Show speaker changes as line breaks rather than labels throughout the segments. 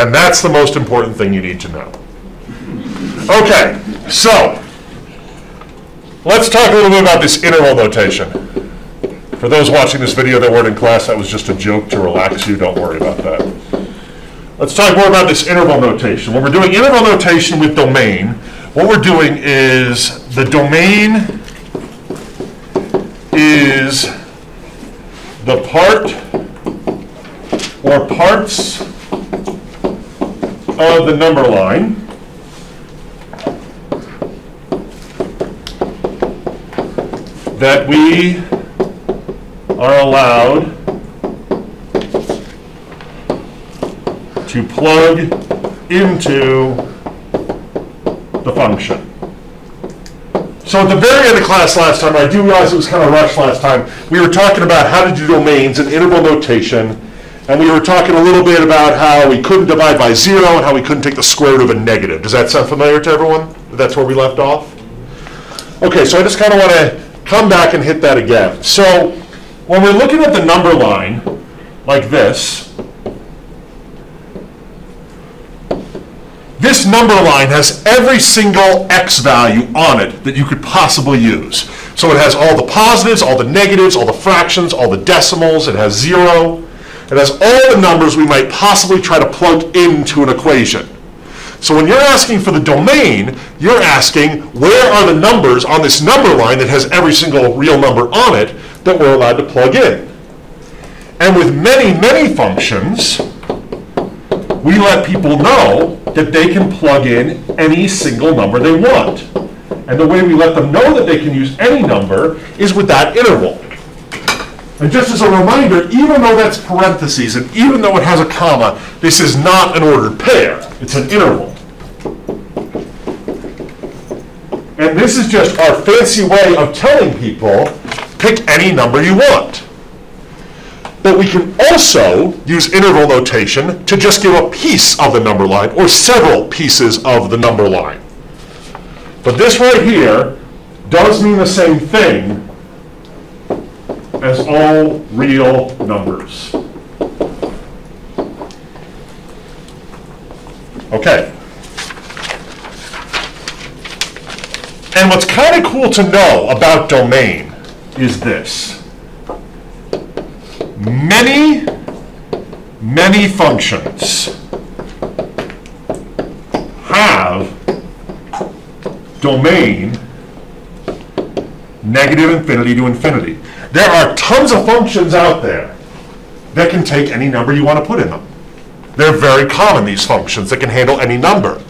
And that's the most important thing you need to know. Okay, so let's talk a little bit about this interval notation. For those watching this video that weren't in class, that was just a joke to relax you. Don't worry about that. Let's talk more about this interval notation. When we're doing interval notation with domain, what we're doing is the domain is the part or parts of the number line that we are allowed to plug into the function. So at the very end of class last time, I do realize it was kind of rushed last time, we were talking about how to do domains and interval notation, and we were talking a little bit about how we couldn't divide by zero and how we couldn't take the square root of a negative. Does that sound familiar to everyone? That's where we left off? Okay, so I just kind of want to come back and hit that again. So when we're looking at the number line, like this, this number line has every single x value on it that you could possibly use. So it has all the positives, all the negatives, all the fractions, all the decimals, it has zero. It has all the numbers we might possibly try to plug into an equation. So when you're asking for the domain, you're asking where are the numbers on this number line that has every single real number on it that we're allowed to plug in. And with many, many functions, we let people know that they can plug in any single number they want. And the way we let them know that they can use any number is with that interval. And just as a reminder, even though that's parentheses, and even though it has a comma, this is not an ordered pair. It's an interval. And this is just our fancy way of telling people, pick any number you want. But we can also use interval notation to just give a piece of the number line or several pieces of the number line. But this right here does mean the same thing as all real numbers. Okay. And what's kind of cool to know about domain is this. Many, many functions have domain negative infinity to infinity. There are tons of functions out there that can take any number you want to put in them. They're very common, these functions, that can handle any number.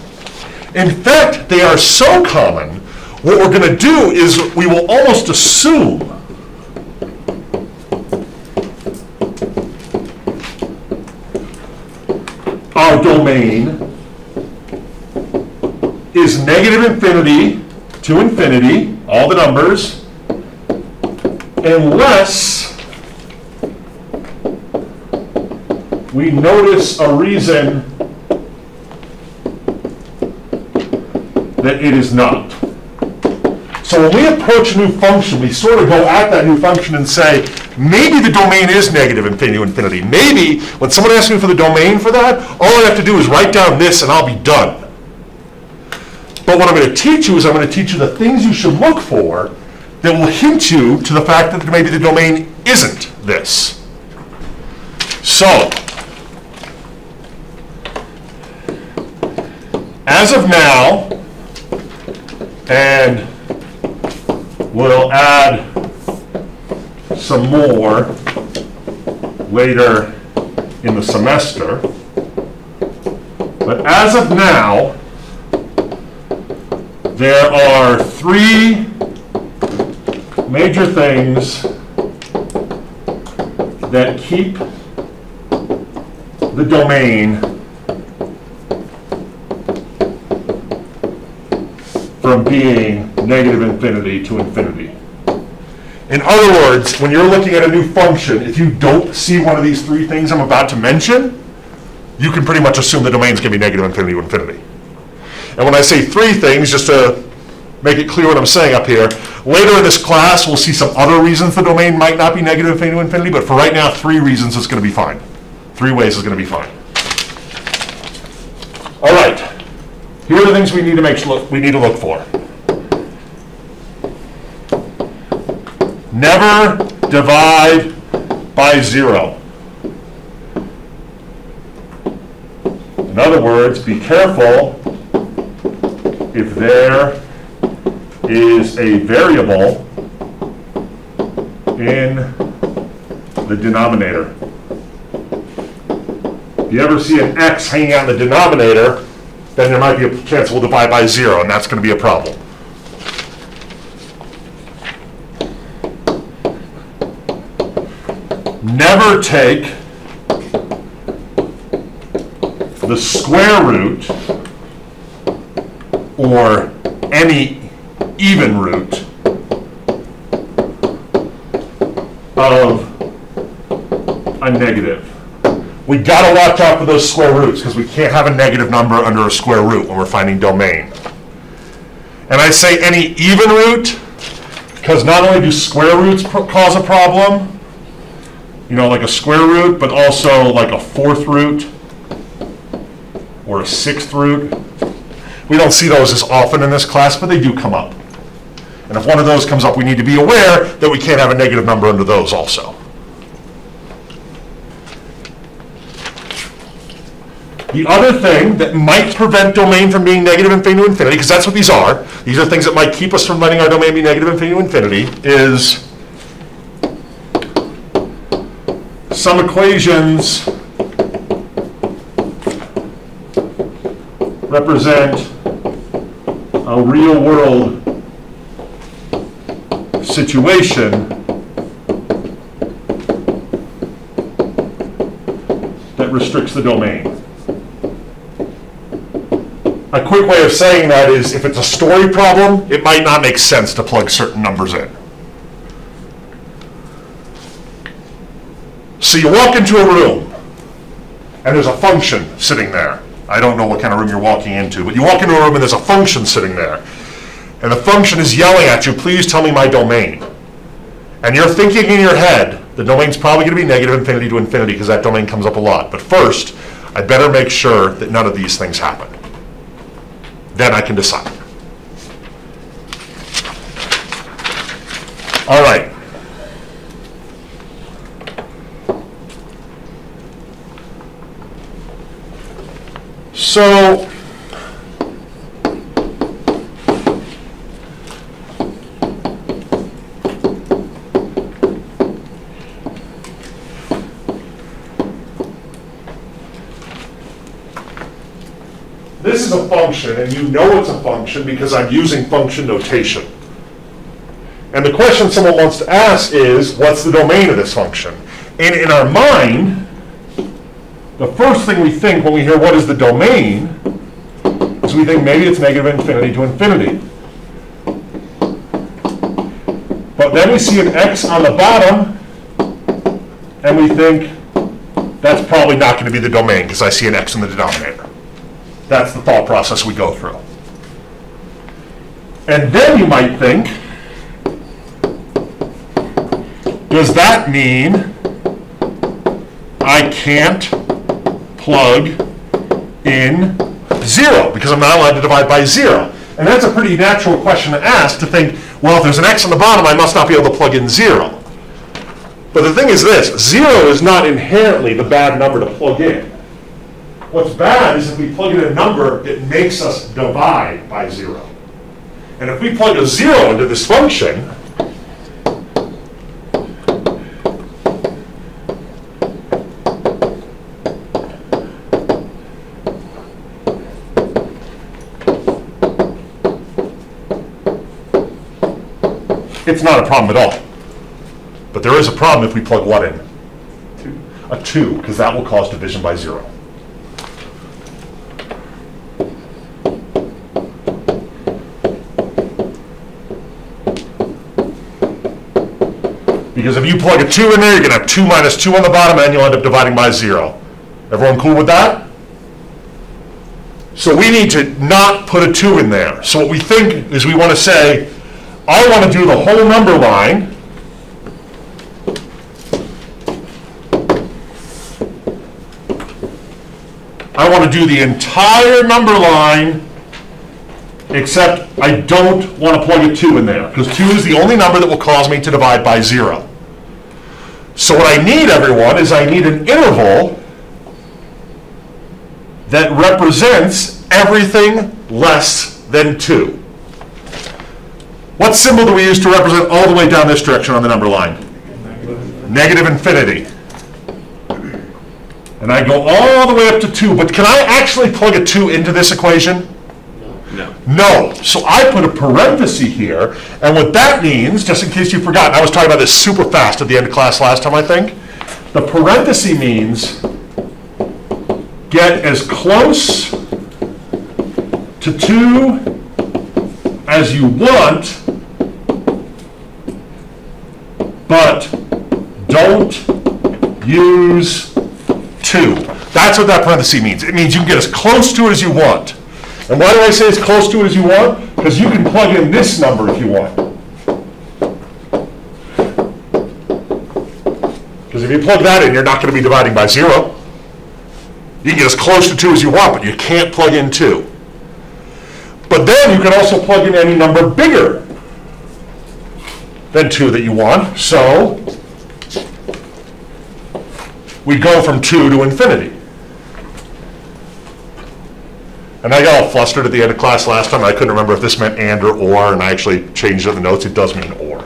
In fact, they are so common, what we're going to do is we will almost assume our domain is negative infinity to infinity, all the numbers, unless we notice a reason that it is not. So when we approach a new function, we sort of go at that new function and say, maybe the domain is negative infinity infinity. Maybe when someone asks me for the domain for that, all I have to do is write down this and I'll be done. But what I'm going to teach you is I'm going to teach you the things you should look for that will hint you to the fact that maybe the domain isn't this. So, as of now, and we'll add some more later in the semester, but as of now, there are three major things that keep the domain from being negative infinity to infinity. In other words, when you're looking at a new function, if you don't see one of these three things I'm about to mention, you can pretty much assume the domain's going to be negative infinity to infinity. And when I say three things, just to make it clear what I'm saying up here. Later in this class, we'll see some other reasons the domain might not be negative infinity to infinity, but for right now, three reasons it's going to be fine. Three ways is going to be fine. All right, here are the things we need to make, sure- we need to look for. Never divide by zero. In other words, be careful if there is a variable in the denominator. If you ever see an x hanging out in the denominator, then there might be a chance we'll divide by zero, and that's going to be a problem. Never take the square root or any even root of a negative. We gotta watch out for those square roots because we can't have a negative number under a square root when we're finding domain. And I say any even root because not only do square roots cause a problem, you know, like a square root, but also like a fourth root or a sixth root. We don't see those as often in this class, but they do come up. And if one of those comes up, we need to be aware that we can't have a negative number under those also. The other thing that might prevent domain from being negative infinity to infinity, because that's what these are, these are things that might keep us from letting our domain be negative infinity to infinity, is some equations represent a real world situation that restricts the domain. A quick way of saying that is if it's a story problem, it might not make sense to plug certain numbers in. So you walk into a room and there's a function sitting there. I don't know what kind of room you're walking into, but you walk into a room and there's a function sitting there. And the function is yelling at you, please tell me my domain. And you're thinking in your head, the domain's probably going to be negative infinity to infinity because that domain comes up a lot. But first, I better make sure that none of these things happen. Then I can decide. All right. So, this is a function, and you know it's a function because I'm using function notation. And the question someone wants to ask is, what's the domain of this function? And in our mind, the first thing we think when we hear what is the domain is we think maybe it's negative infinity to infinity. But then we see an x on the bottom, and we think that's probably not going to be the domain because I see an x in the denominator. That's the thought process we go through. And then you might think, does that mean I can't plug in zero because I'm not allowed to divide by zero? And that's a pretty natural question to ask to think, well, if there's an x on the bottom, I must not be able to plug in zero. But the thing is this, zero is not inherently the bad number to plug in. What's bad is if we plug in a number that makes us divide by zero. And if we plug a zero into this function, it's not a problem at all. But there is a problem if we plug what in? A 2, because that will cause division by 0. Because if you plug a 2 in there, you're going to have 2 minus 2 on the bottom, and you'll end up dividing by 0. Everyone cool with that? So we need to not put a 2 in there. So what we think is we want to say, I want to do the whole number line. I want to do the entire number line, except I don't want to plug a 2 in there, because 2 is the only number that will cause me to divide by 0. So what I need, everyone, is I need an interval that represents everything less than 2. What symbol do we use to represent all the way down this direction on the number line? Negative infinity. And I go all the way up to 2, but can I actually plug a 2 into this equation?
No.
No. So I put a parenthesis here, and what that means, just in case you forgot, I was talking about this super fast at the end of class last time, I think. The parenthesis means get as close to 2 as you want, but don't use 2. That's what that parenthesis means. It means you can get as close to it as you want. And why do I say as close to it as you want? Because you can plug in this number if you want. Because if you plug that in, you're not going to be dividing by zero. You can get as close to 2 as you want, but you can't plug in 2. But then you can also plug in any number bigger than 2 that you want. So we go from 2 to infinity. And I got all flustered at the end of class last time. I couldn't remember if this meant and or or, and I actually changed it in the notes. It does mean or.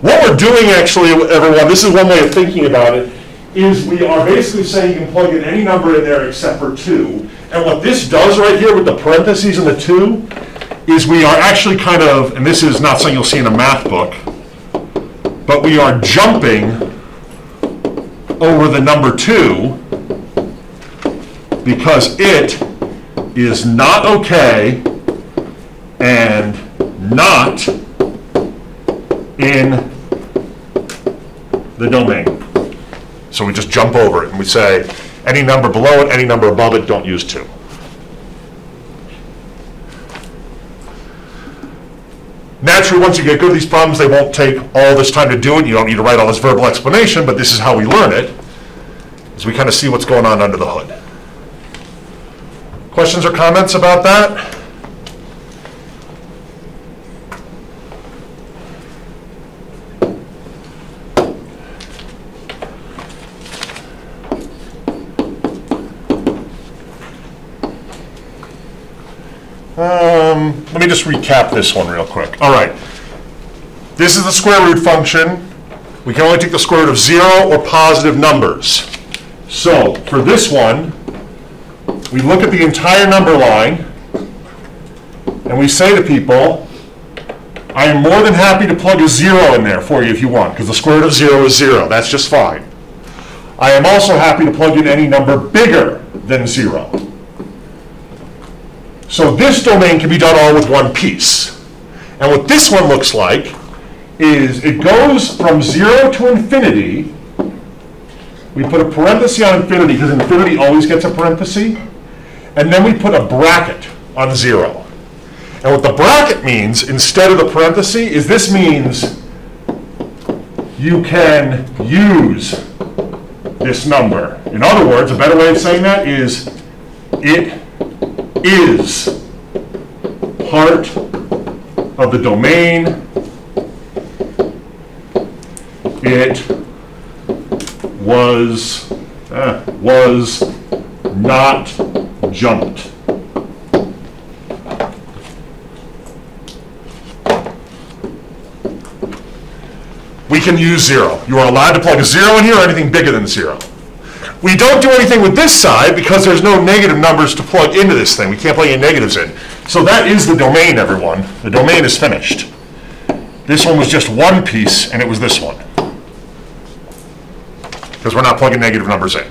What we're doing actually, everyone, this is one way of thinking about it, is we are basically saying you can plug in any number in there except for 2. And what this does right here with the parentheses and the 2 is we are actually kind of, and this is not something you'll see in a math book, but we are jumping over the number 2 because it is not okay and not in the domain. So we just jump over it and we say, any number below it, any number above it, don't use 2. Naturally, once you get good at these problems, they won't take all this time to do it. You don't need to write all this verbal explanation, but this is how we learn it, as we kind of see what's going on under the hood. Questions or comments about that? Um, let me just recap this one real quick. All right. This is the square root function. We can only take the square root of zero or positive numbers. So for this one, we look at the entire number line and we say to people, I am more than happy to plug a zero in there for you if you want, because the square root of zero is zero. That's just fine. I am also happy to plug in any number bigger than zero. So this domain can be done all with one piece. And what this one looks like is it goes from zero to infinity. We put a parenthesis on infinity because infinity always gets a parenthesis. And then we put a bracket on zero. And what the bracket means instead of the parenthesis is this means you can use this number. In other words, a better way of saying that is it is part of the domain. It was uh, was not jumped. We can use zero. You are allowed to plug a zero in here or anything bigger than zero. We don't do anything with this side because there's no negative numbers to plug into this thing. We can't plug any negatives in. So that is the domain, everyone. The domain is finished. This one was just one piece, and it was this one. Because we're not plugging negative numbers in.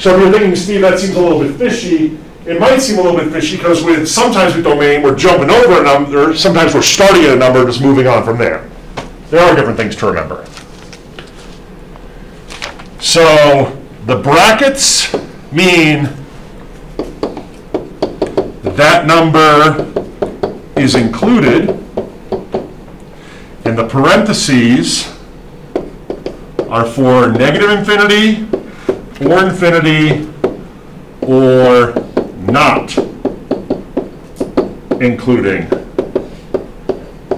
So if you're thinking, Steve, that seems a little bit fishy, it might seem a little bit fishy because with sometimes with domain, we're jumping over a number, sometimes we're starting at a number and just moving on from there. There are different things to remember. So the brackets mean that number is included, and the parentheses are for negative infinity, or infinity, or not including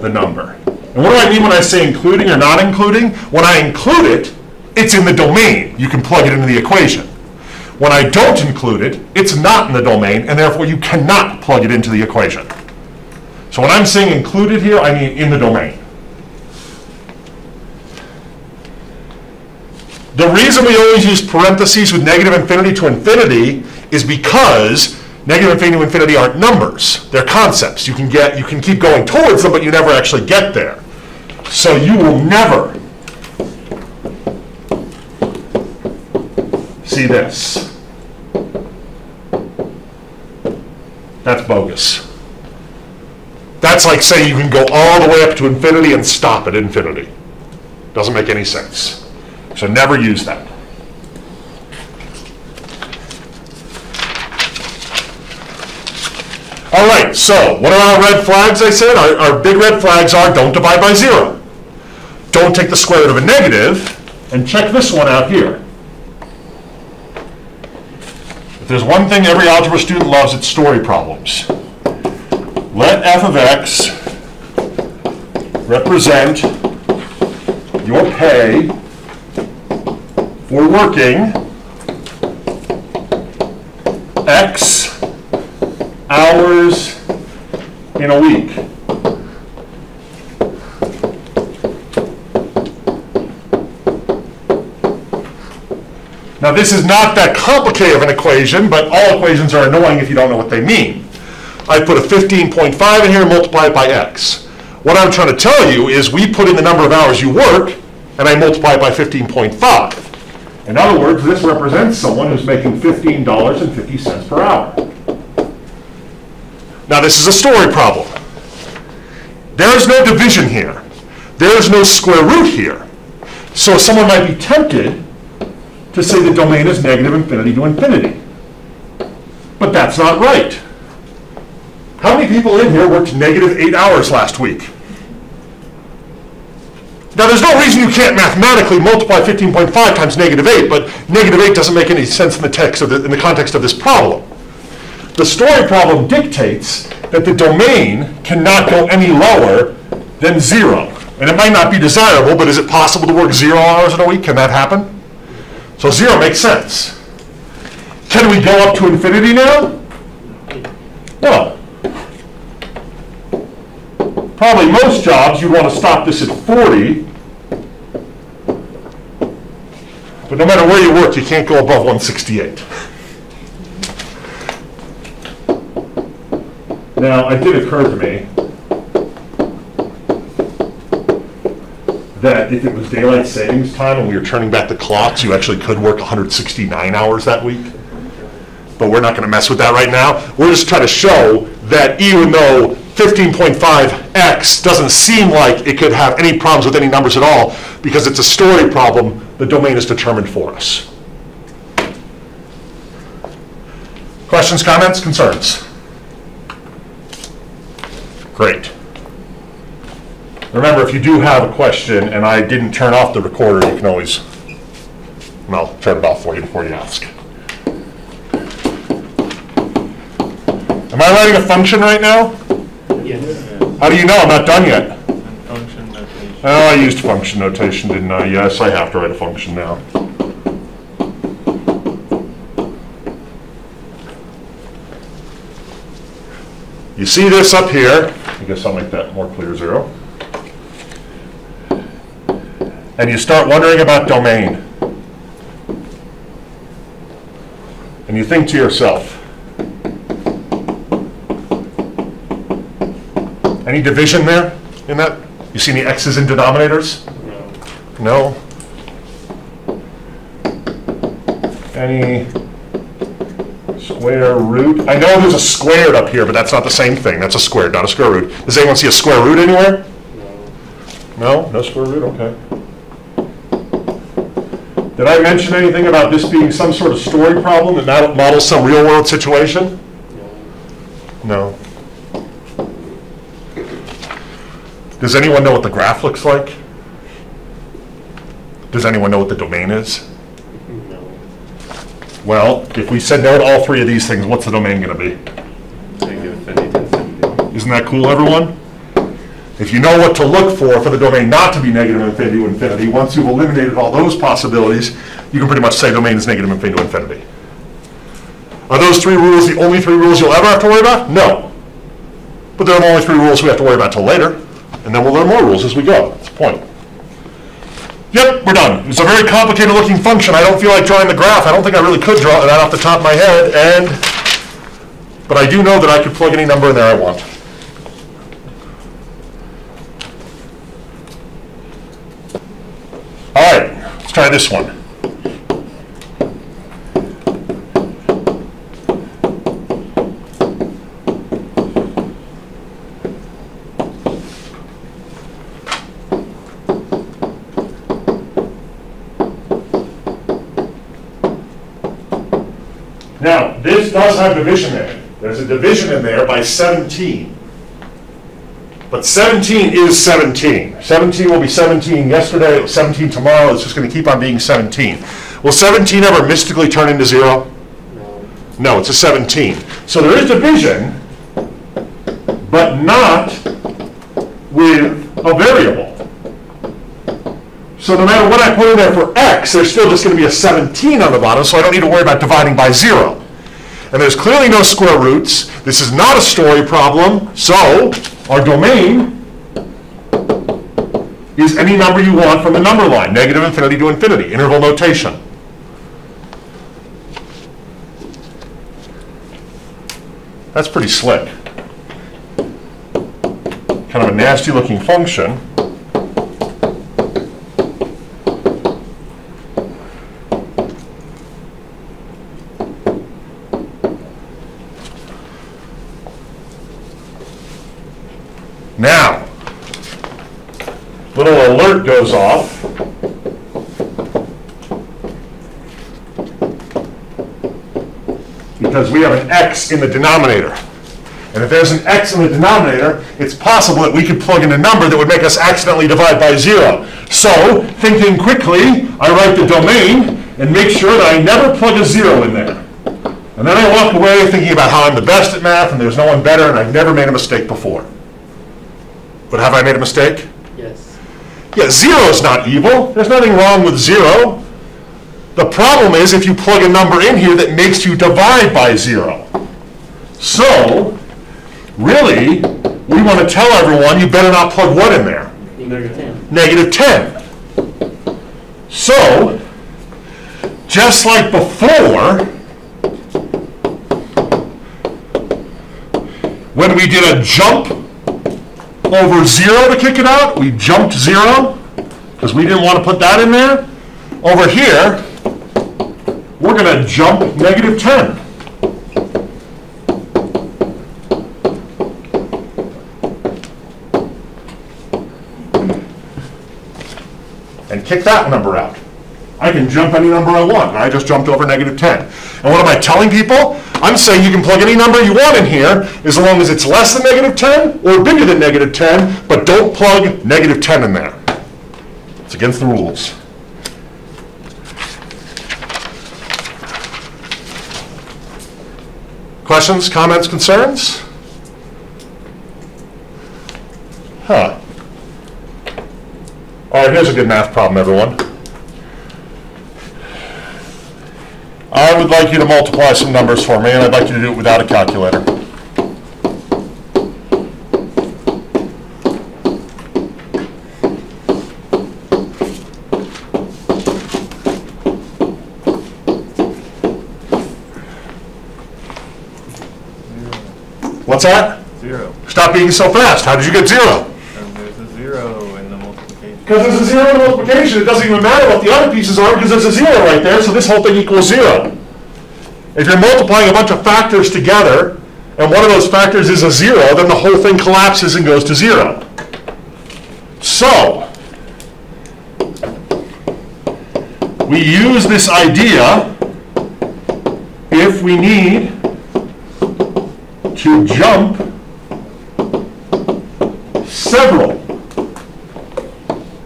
the number. And what do I mean when I say including or not including? When I include it, it's in the domain. You can plug it into the equation. When I don't include it, it's not in the domain, and therefore you cannot plug it into the equation. So when I'm saying included here, I mean in the domain. The reason we always use parentheses with negative infinity to infinity is because negative infinity to infinity aren't numbers. They're concepts. You can get, you can keep going towards them, but you never actually get there. So you will never see this. That's bogus. That's like saying you can go all the way up to infinity and stop at infinity. Doesn't make any sense. So never use that. All right, so what are our red flags I said? Our, our big red flags are don't divide by zero. Don't take the square root of a negative, and check this one out here. If there's one thing every algebra student loves, it's story problems. Let f of x represent your pay for working X hours in a week. Now this is not that complicated of an equation, but all equations are annoying if you don't know what they mean. I put a 15.5 in here and multiply it by x. What I'm trying to tell you is we put in the number of hours you work, and I multiply it by 15.5. In other words, this represents someone who's making $15.50 per hour. Now, this is a story problem. There is no division here. There is no square root here. So someone might be tempted to say the domain is negative infinity to infinity. But that's not right. How many people in here worked negative eight hours last week? Now, there's no reason you can't mathematically multiply 15.5 times negative 8, but negative 8 doesn't make any sense in the, text of the, in the context of this problem. The story problem dictates that the domain cannot go any lower than 0. And it might not be desirable, but is it possible to work 0 hours in a week? Can that happen? So 0 makes sense. Can we go up to infinity now? No. Probably most jobs, you want to stop this at 40. But no matter where you work, you can't go above 168. Now, it did occur to me that if it was daylight savings time and we were turning back the clocks, you actually could work 169 hours that week. But we're not going to mess with that right now. We're just trying to show that even though 15.5x doesn't seem like it could have any problems with any numbers at all because it's a story problem the domain is determined for us. Questions, comments, concerns? Great. Remember, if you do have a question and I didn't turn off the recorder, you can always, and I'll turn it off for you before you ask. Am I writing a function right now?
Yes.
How do you know? I'm not done yet.
Function notation.
Oh, I used function notation, didn't I? Yes, I have to write a function now. You see this up here, I guess I'll make that more clear, zero. And you start wondering about domain. And you think to yourself, any division there in that? You see any x's in denominators?
No.
No? Any square root? I know there's a squared up here, but that's not the same thing. That's a squared, not a square root. Does anyone see a square root anywhere?
No.
No? No square root? Okay. Did I mention anything about this being some sort of story problem that mod- models some real-world situation?
No.
Does anyone know what the graph looks like? Does anyone know what the domain is?
No.
Well, if we said no to all three of these things, what's the domain be?
Infinity to infinity.
Isn't that cool, everyone? If you know what to look for for the domain not to be negative infinity to infinity, once you've eliminated all those possibilities, you can pretty much say domain is negative infinity to infinity. Are those three rules the only three rules you'll ever have to worry about? No. But they're the only three rules we have to worry about till later, and then we'll learn more rules as we go. That's the point. Yep, we're done. It's a very complicated looking function. I don't feel like drawing the graph. I don't think I really could draw that off the top of my head, and, but I do know that I could plug any number in there I want. All right, let's try this one. Now, this does have division in it. There's a division in there by 17. But 17 is 17. 17 will be 17 yesterday, it was 17 tomorrow, it's just going to keep on being 17. Will 17 ever mystically turn into zero?
No.
No, it's a 17. So there is division, but not with a variable. So no matter what I put in there for x, there's still just going to be a 17 on the bottom, so I don't need to worry about dividing by zero. And there's clearly no square roots. This is not a story problem, so our domain is any number you want from the number line, negative infinity to infinity, interval notation. That's pretty slick. Kind of a nasty looking function. Now, little alert goes off. Because we have an x in the denominator. And if there's an x in the denominator, it's possible that we could plug in a number that would make us accidentally divide by zero. So, thinking quickly, I write the domain and make sure that I never plug a zero in there. And then I walk away thinking about how I'm the best at math and there's no one better and I've never made a mistake before. But have I made a mistake? Yeah, zero is not evil. There's nothing wrong with zero. The problem is if you plug a number in here that makes you divide by zero. So, really, we want to tell everyone you better not plug what in there?
Negative 10.
Negative 10. So, just like before, when we did a jump over zero to kick it out, we jumped zero, because we didn't want to put that in there. Over here, we're going to jump negative 10. And kick that number out. I can jump any number I want, I just jumped over negative 10. And what am I telling people? I'm saying you can plug any number you want in here, as long as it's less than negative 10 or bigger than negative 10, but don't plug negative 10 in there. It's against the rules. Questions, comments, concerns? Huh. All right, here's a good math problem, everyone. I would like you to multiply some numbers for me, and I'd like you to do it without a calculator. What's that?
Zero.
Stop being so fast. How did you get zero?
And there's a zero in the multiplication.
Because there's a zero multiplication, it doesn't even matter what the other pieces are, because there's a zero right there, so this whole thing equals zero. If you're multiplying a bunch of factors together, and one of those factors is a zero, then the whole thing collapses and goes to zero. So, we use this idea if we need to jump several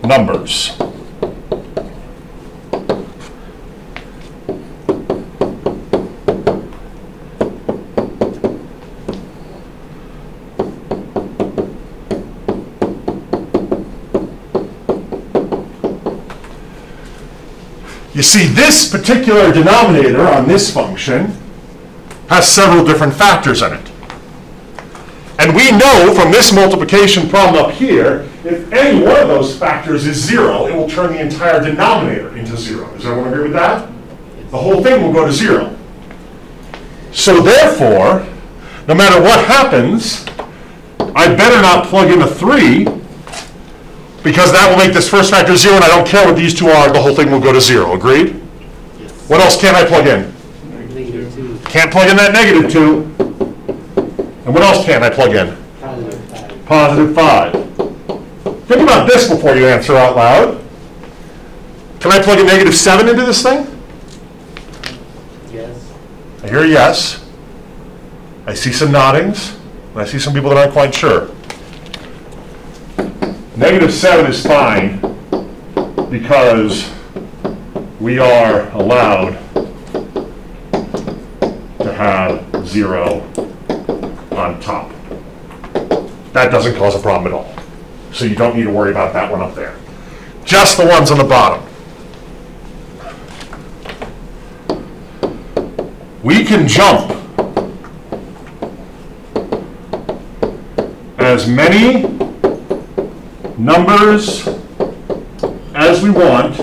numbers. You see, this particular denominator on this function has several different factors in it. And we know from this multiplication problem up here if any one of those factors is zero, it will turn the entire denominator into zero. Does everyone agree with that? The whole thing will go to zero. So therefore, no matter what happens, I better not plug in a 3, because that will make this first factor 0, and I don't care what these two are, the whole thing will go to 0. Agreed? Yes. What else can't I plug in?
Negative two,
Can't plug in that negative 2. And what else can't I plug in?
positive five.
Positive 5. Think about this before you answer out loud. Can I plug a negative 7 into this thing?
Yes,
I hear a yes. I see some noddings, and I see some people that aren't quite sure. Negative seven is fine because we are allowed to have zero on top. That doesn't cause a problem at all. So you don't need to worry about that one up there. Just the ones on the bottom. we can jump as many numbers as we want,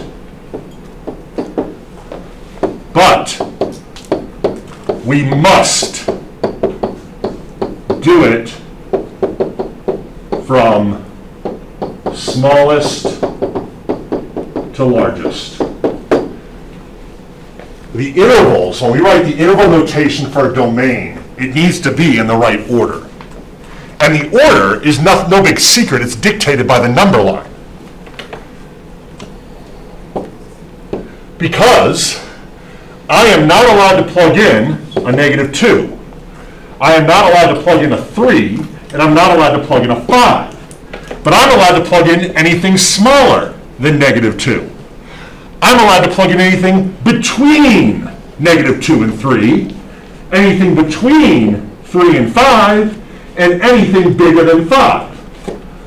but we must do it from smallest to largest the intervals, when we write the interval notation for a domain, it needs to be in the right order. And the order is no, no big secret, it's dictated by the number line. Because I am not allowed to plug in a negative 2. I am not allowed to plug in a 3, and I'm not allowed to plug in a 5. But I'm allowed to plug in anything smaller than negative 2. I'm allowed to plug in anything between negative 2 and 3, anything between 3 and 5, and anything bigger than 5.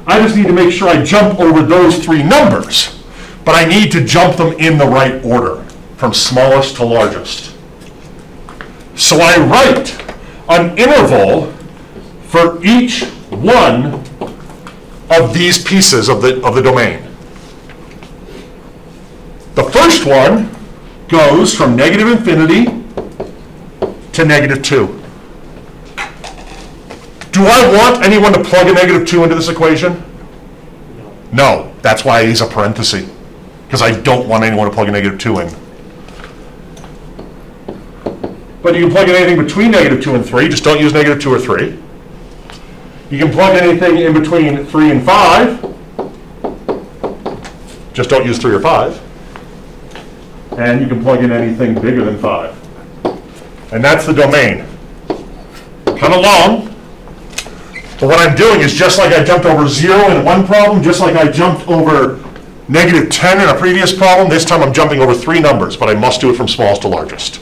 I just need to make sure I jump over those three numbers, but I need to jump them in the right order, from smallest to largest. So I write an interval for each one of these pieces of the, of the domain. The first one goes from negative infinity to negative 2. Do I want anyone to plug a negative 2 into this equation?
no,
that's why he's a parenthesis, because I don't want anyone to plug a negative 2 in. But you can plug in anything between negative 2 and 3, just don't use negative 2 or 3. You can plug anything in between 3 and 5, just don't use 3 or 5. And you can plug in anything bigger than 5. And that's the domain. Kind of long, but what I'm doing is just like I jumped over 0 in one problem, just like I jumped over negative 10 in a previous problem, this time I'm jumping over three numbers, but I must do it from smallest to largest.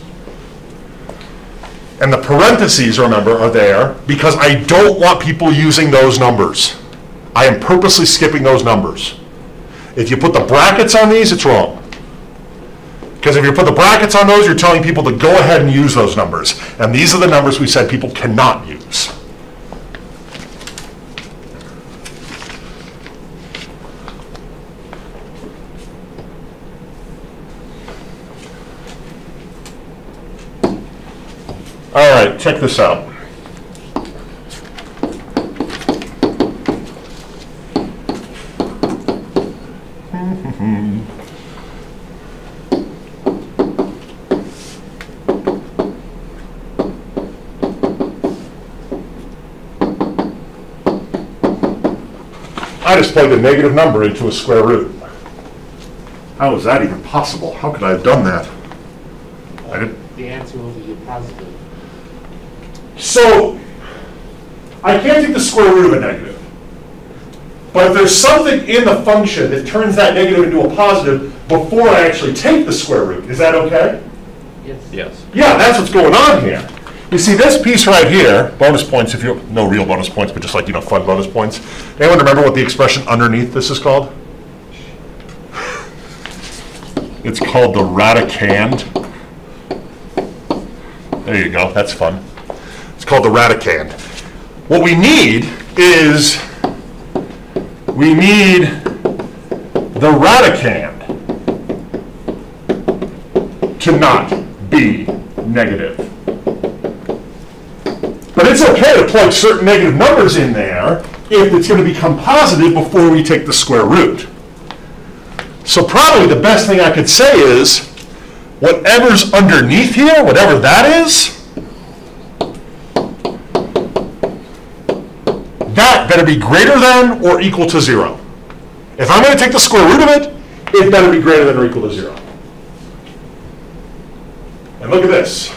And the parentheses, remember, are there because I don't want people using those numbers. I am purposely skipping those numbers. If you put the brackets on these, it's wrong. Because if you put the brackets on those, you're telling people to go ahead and use those numbers. And these are the numbers we said people cannot use. All right, check this out. I just plugged a negative number into a square root. How is that even possible? How could I have done that? I didn't.
the answer will be a positive.
So, I can't take the square root of a negative. But if there's something in the function that turns that negative into a positive before I actually take the square root, is that okay?
Yes.
Yes.
Yeah, that's what's going on here. You see, this piece right here, bonus points, if you, no real bonus points, but just like, you know, fun bonus points. Anyone remember what the expression underneath this is called? It's called the radicand. There you go, that's fun. It's called the radicand. What we need is, we need the radicand to not be negative. But it's okay to plug certain negative numbers in there if it's going to become positive before we take the square root. So probably the best thing I could say is, whatever's underneath here, whatever that is, that better be greater than or equal to zero. If I'm going to take the square root of it, it better be greater than or equal to zero. And look at this.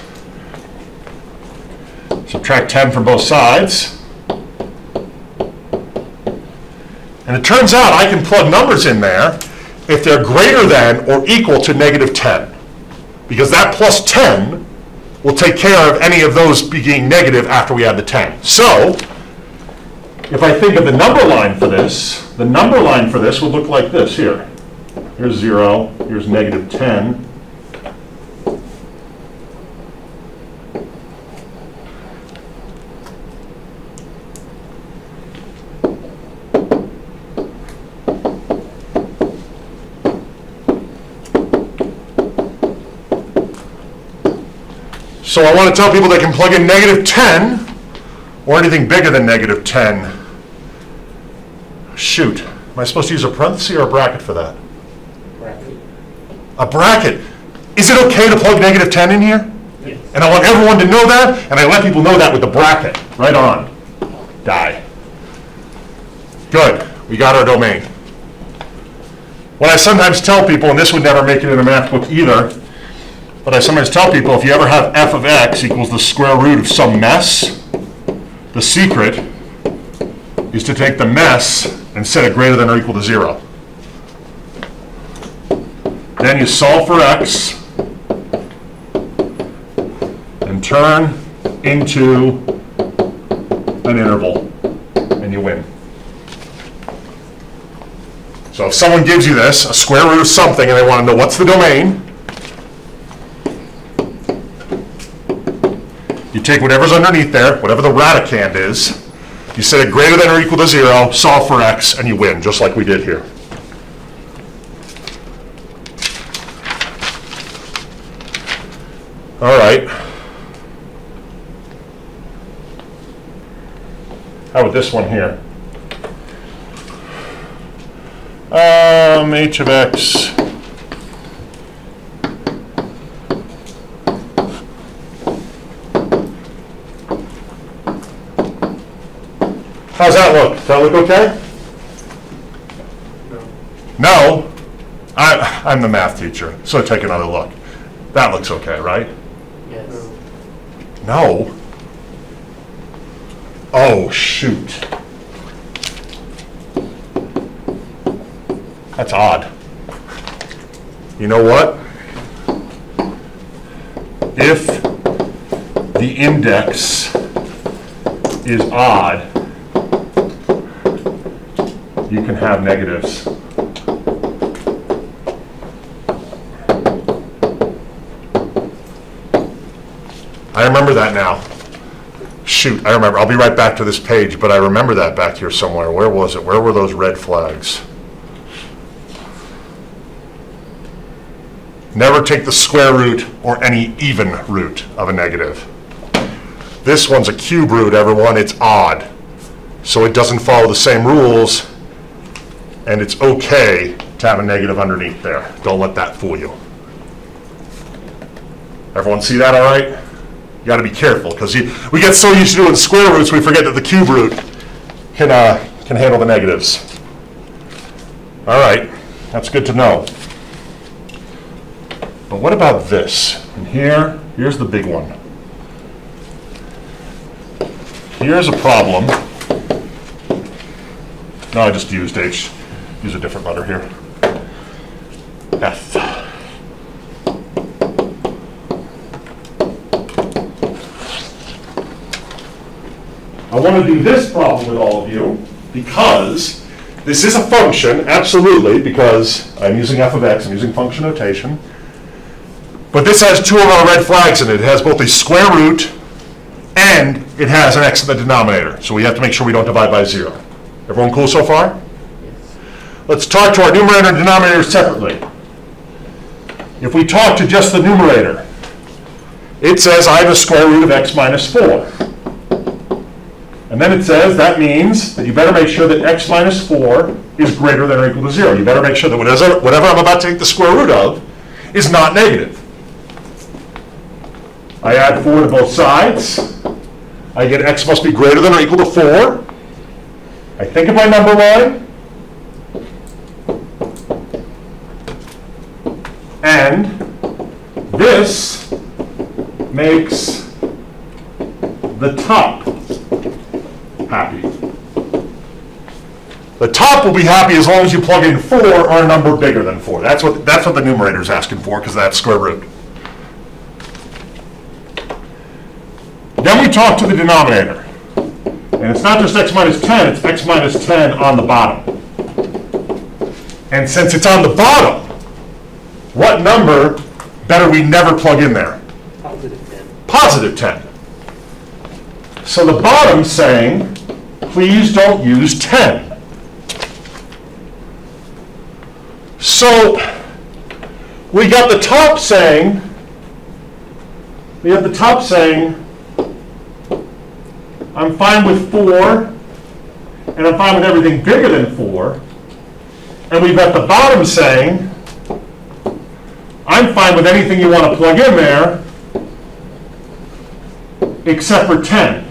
Subtract 10 from both sides. And it turns out I can plug numbers in there if they're greater than or equal to negative 10. Because that plus 10 will take care of any of those being negative after we add the 10. So, if I think of the number line for this, the number line for this would look like this here. Here's 0, here's negative 10. So I want to tell people they can plug in negative 10 or anything bigger than negative 10. Shoot, am I supposed to use a parenthesis or a bracket for that?
Bracket.
A bracket. Is it okay to plug negative 10 in here?
Yes.
And I want everyone to know that, and I let people know that with the bracket. Right on. Die. Good, we got our domain. What I sometimes tell people, and this would never make it in a math book either, but I sometimes tell people, if you ever have f of x equals the square root of some mess, the secret is to take the mess and set it greater than or equal to zero. Then you solve for x and turn into an interval, and you win. So if someone gives you this, a square root of something, and they want to know what's the domain, you take whatever's underneath there, whatever the radicand is, you set it greater than or equal to zero, solve for x, and you win, just like we did here. All right. How about this one here? Um, h of x. How's that look? Does that look okay? No? no? I, I'm the math teacher, so take another look. That looks okay, right?
Yes.
No. Oh, shoot. That's odd. You know what? If the index is odd, you can have negatives. I remember that now. Shoot, I remember. I'll be right back to this page, but I remember that back here somewhere. Where was it? Where were those red flags? Never take the square root or any even root of a negative. This one's a cube root, everyone. It's odd. So it doesn't follow the same rules, and it's okay to have a negative underneath there. Don't let that fool you. Everyone see that all right? You got to be careful because we get so used to doing square roots we forget that the cube root can, uh, can handle the negatives. All right, that's good to know. But what about this? And here, here's the big one. Here's a problem. No, I just used H. Use a different letter here. F. I want to do this problem with all of you because this is a function, absolutely, because I'm using f of x, I'm using function notation. But this has two of our red flags in it. It has both a square root and it has an x in the denominator. So we have to make sure we don't divide by zero. Everyone cool so far? Let's talk to our numerator and denominator separately. If we talk to just the numerator, it says I have a square root of x minus 4. And then it says that means that you better make sure that x minus 4 is greater than or equal to 0. You better make sure that whatever, I'm about to take the square root of is not negative. I add 4 to both sides. I get x must be greater than or equal to 4. I think of my number line. And this makes the top happy. The top will be happy as long as you plug in 4 or a number bigger than 4. That's what, that's what the numerator is asking for, because that's square root. Then we talk to the denominator. And it's not just x minus 10, it's x minus 10 on the bottom. And since it's on the bottom, what number better we never plug in there?
Positive 10.
Positive 10. So the bottom saying, please don't use 10. So we got the top saying, we have the top saying, I'm fine with 4, and I'm fine with everything bigger than 4. And we've got the bottom saying, I'm fine with anything you want to plug in there, except for 10.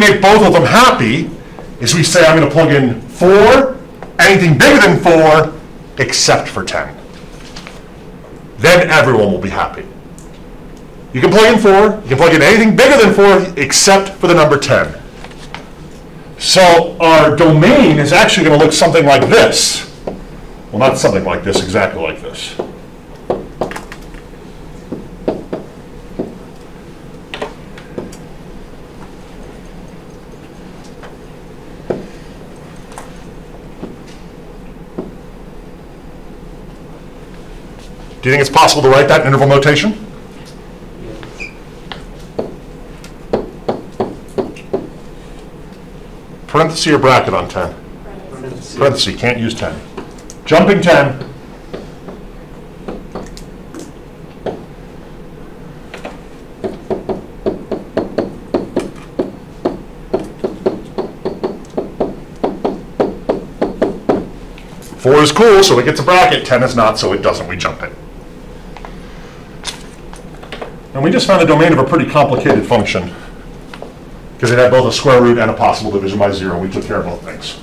Make both of them happy is we say, I'm going to plug in 4, anything bigger than 4, except for 10. Then everyone will be happy. You can plug in 4, you can plug in anything bigger than 4, except for the number 10. So our domain is actually going to look something like this. Well, not something like this, exactly like this. Do you think it's possible to write that in interval notation? Parenthesis or bracket on 10?
Parentheses.
Parenthesis, can't use 10. Jumping 10. Four is cool, so it gets a bracket. 10 is not, so it doesn't. We jump it. And we just found the domain of a pretty complicated function because it had both a square root and a possible division by zero. We took care of both things.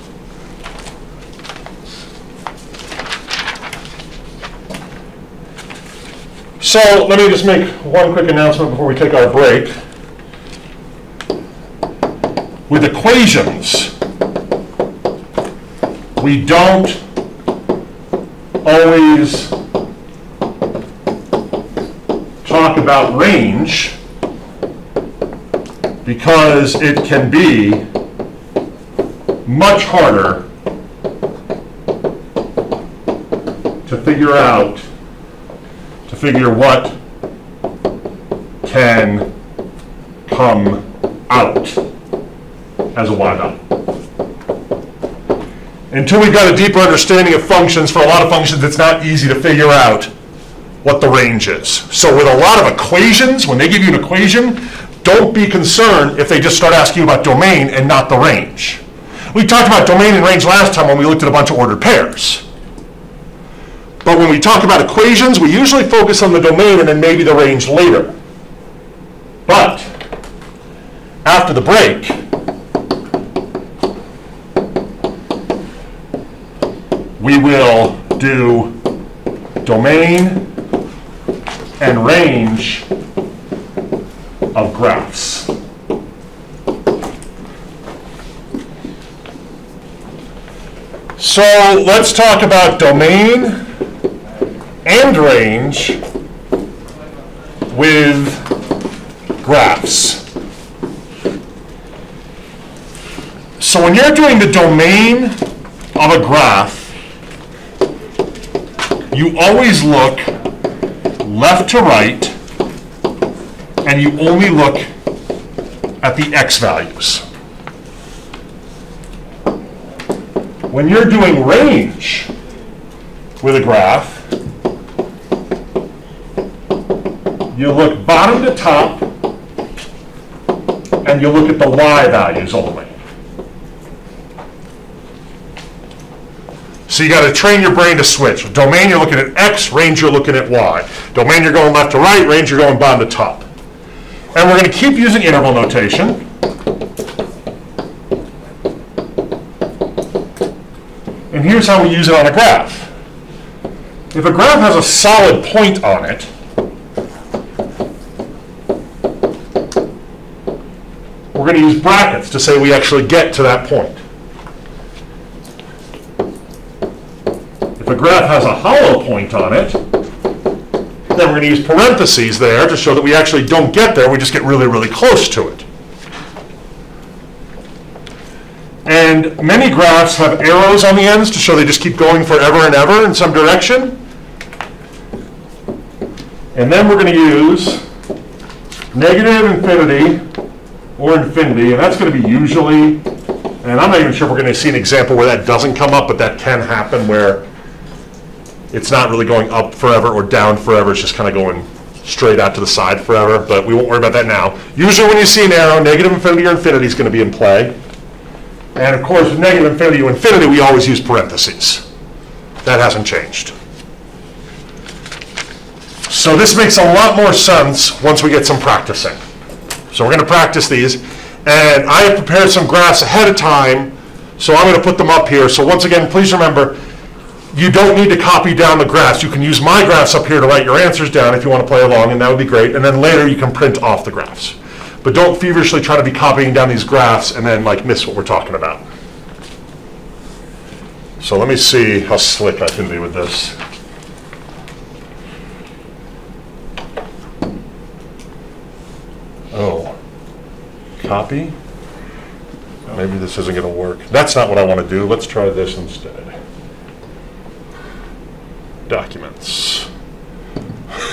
So let me just make one quick announcement before we take our break. With equations, we don't always talk about range because it can be much harder to figure out, to figure what can come out as a y Until we've got a deeper understanding of functions, for a lot of functions, it's not easy to figure out what the range is. So with a lot of equations, when they give you an equation, don't be concerned if they just start asking you about domain and not the range. We talked about domain and range last time when we looked at a bunch of ordered pairs. But when we talk about equations, we usually focus on the domain and then maybe the range later. But after the break, we will do domain and range of graphs. So let's talk about domain and range with graphs. So when you're doing the domain of a graph, you always look left to right, and you only look at the x values. When you're doing range with a graph, you look bottom to top, and you look at the y values only. So you got to train your brain to switch. Domain, you're looking at x, range, you're looking at y. Domain, you're going left to right, range, you're going bottom to top. And we're going to keep using interval notation. And here's how we use it on a graph. If a graph has a solid point on it, we're going to use brackets to say we actually get to that point. If a graph has a hollow point on it, then we're going to use parentheses there to show that we actually don't get there, we just get really, really close to it. And many graphs have arrows on the ends to show they just keep going forever and ever in some direction. And then we're going to use negative infinity or infinity, and that's going to be usually, and I'm not even sure we're going to see an example where that doesn't come up, but that can happen where it's not really going up forever or down forever, it's just kind of going straight out to the side forever, but we won't worry about that now. Usually when you see an arrow, negative infinity or infinity is going to be in play. And of course, with negative infinity or infinity, we always use parentheses. That hasn't changed. So this makes a lot more sense once we get some practicing. So we're going to practice these. And I have prepared some graphs ahead of time, so I'm going to put them up here. So once again, please remember, you don't need to copy down the graphs. You can use my graphs up here to write your answers down if you want to play along, and that would be great. And then later you can print off the graphs. But don't feverishly try to be copying down these graphs and then like miss what we're talking about. So let me see how slick I can be with this. Oh, copy? Maybe this isn't going to work. That's not what I want to do. Let's try this instead. Documents.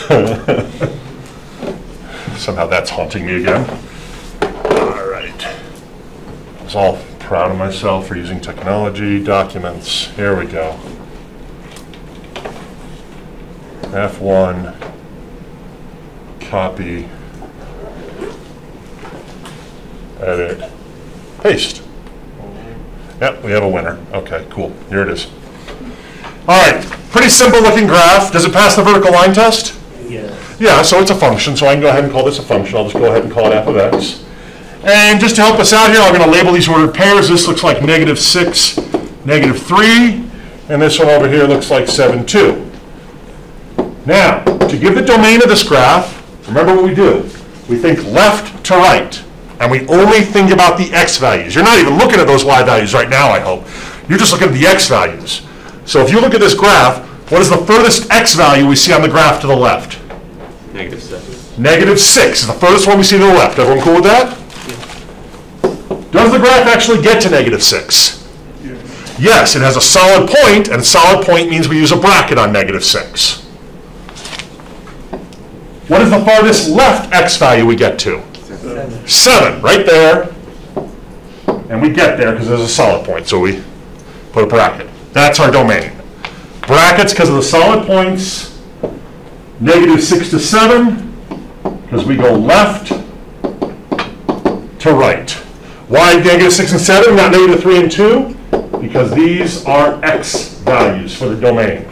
Somehow that's haunting me again. All right. I was all proud of myself for using technology, documents. Here we go. F1, copy, edit, paste. Yep, we have a winner. Okay, cool. Here it is. All right, pretty simple looking graph. Does it pass the vertical line test?
Yeah.
Yeah, so it's a function, so I can go ahead and call this a function. I'll just go ahead and call it f of x. And just to help us out here, I'm going to label these ordered pairs. This looks like negative 6, negative 3, and this one over here looks like 7, 2. Now, to give the domain of this graph, remember what we do. We think left to right, and we only think about the x values. You're not even looking at those y values right now, I hope. You're just looking at the x values. So if you look at this graph, what is the furthest x value we see on the graph to the left?
Negative seven.
Negative 6 is the furthest one we see to the left. Everyone cool with that? Yeah. Does the graph actually get to negative 6? Yes, it has a solid point, and solid point means we use a bracket on negative 6. What is the farthest left x value we get to? Seven. 7, right there. And we get there because there's a solid point, so we put a bracket. That's our domain. Brackets because of the solid points, negative 6 to 7, because we go left to right. Why negative 6 and 7, not negative 3 and 2? Because these are x values for the domain.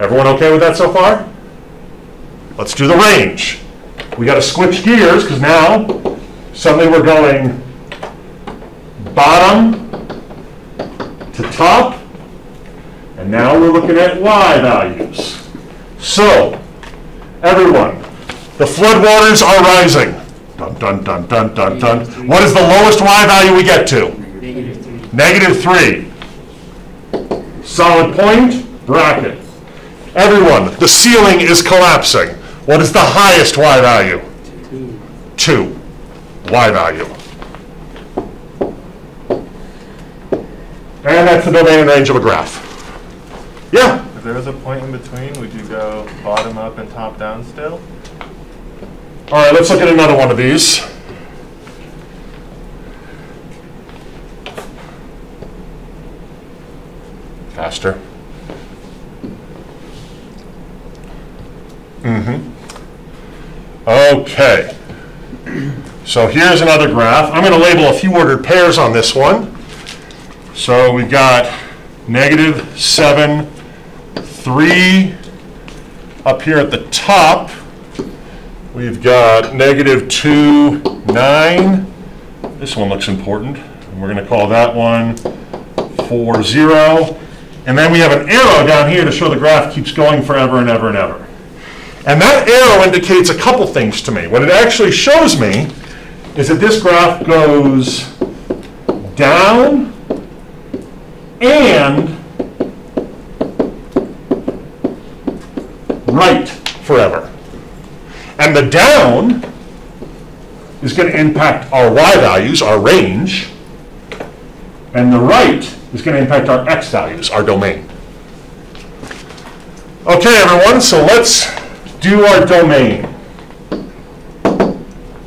Everyone okay with that so far? Let's do the range. We got to switch gears because now suddenly we're going bottom to top, and now we're looking at y values. So, everyone, the floodwaters are rising. Dun, dun, dun, dun, dun, dun. What is the lowest Y value we get to?
Negative three.
Negative three. Solid point, bracket. Everyone, the ceiling is collapsing. What is the highest Y value?
Two.
Two. Y value. And that's the domain and range of a graph. Yeah?
If there was a point in between, would you go bottom up and top down still?
All right, let's look at another one of these. Faster. Mm-hmm. Okay. So here's another graph. I'm going to label a few ordered pairs on this one. So we've got negative 7, 3 up here at the top. We've got negative 2, 9. This one looks important. And we're going to call that one 4, 0. And then we have an arrow down here to show the graph keeps going forever and ever and ever. And that arrow indicates a couple things to me. What it actually shows me is that this graph goes down and right forever. And the down is going to impact our y values, our range, and the right is going to impact our x values, our domain. Okay, everyone, so let's do our domain.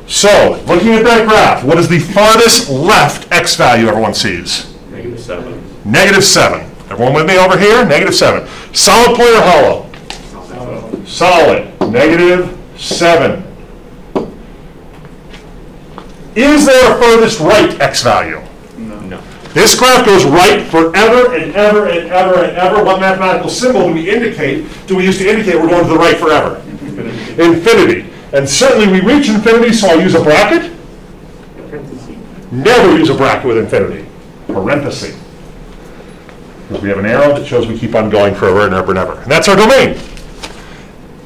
So, looking at that graph, what is the farthest left x value everyone sees?
Negative seven.
Negative Everyone with me over here? Negative 7. Solid point or hollow? Solid. Solid. Negative 7. Is there a furthest right x value?
No.
This graph goes right forever and ever and ever and ever. What mathematical symbol do we indicate, do we use to indicate we're going to the right forever? Infinity. And certainly we reach infinity, so I'll use a bracket.
Parentheses.
Never use a bracket with infinity. Parenthesis. Because we have an arrow that shows we keep on going forever and ever and ever. And that's our domain.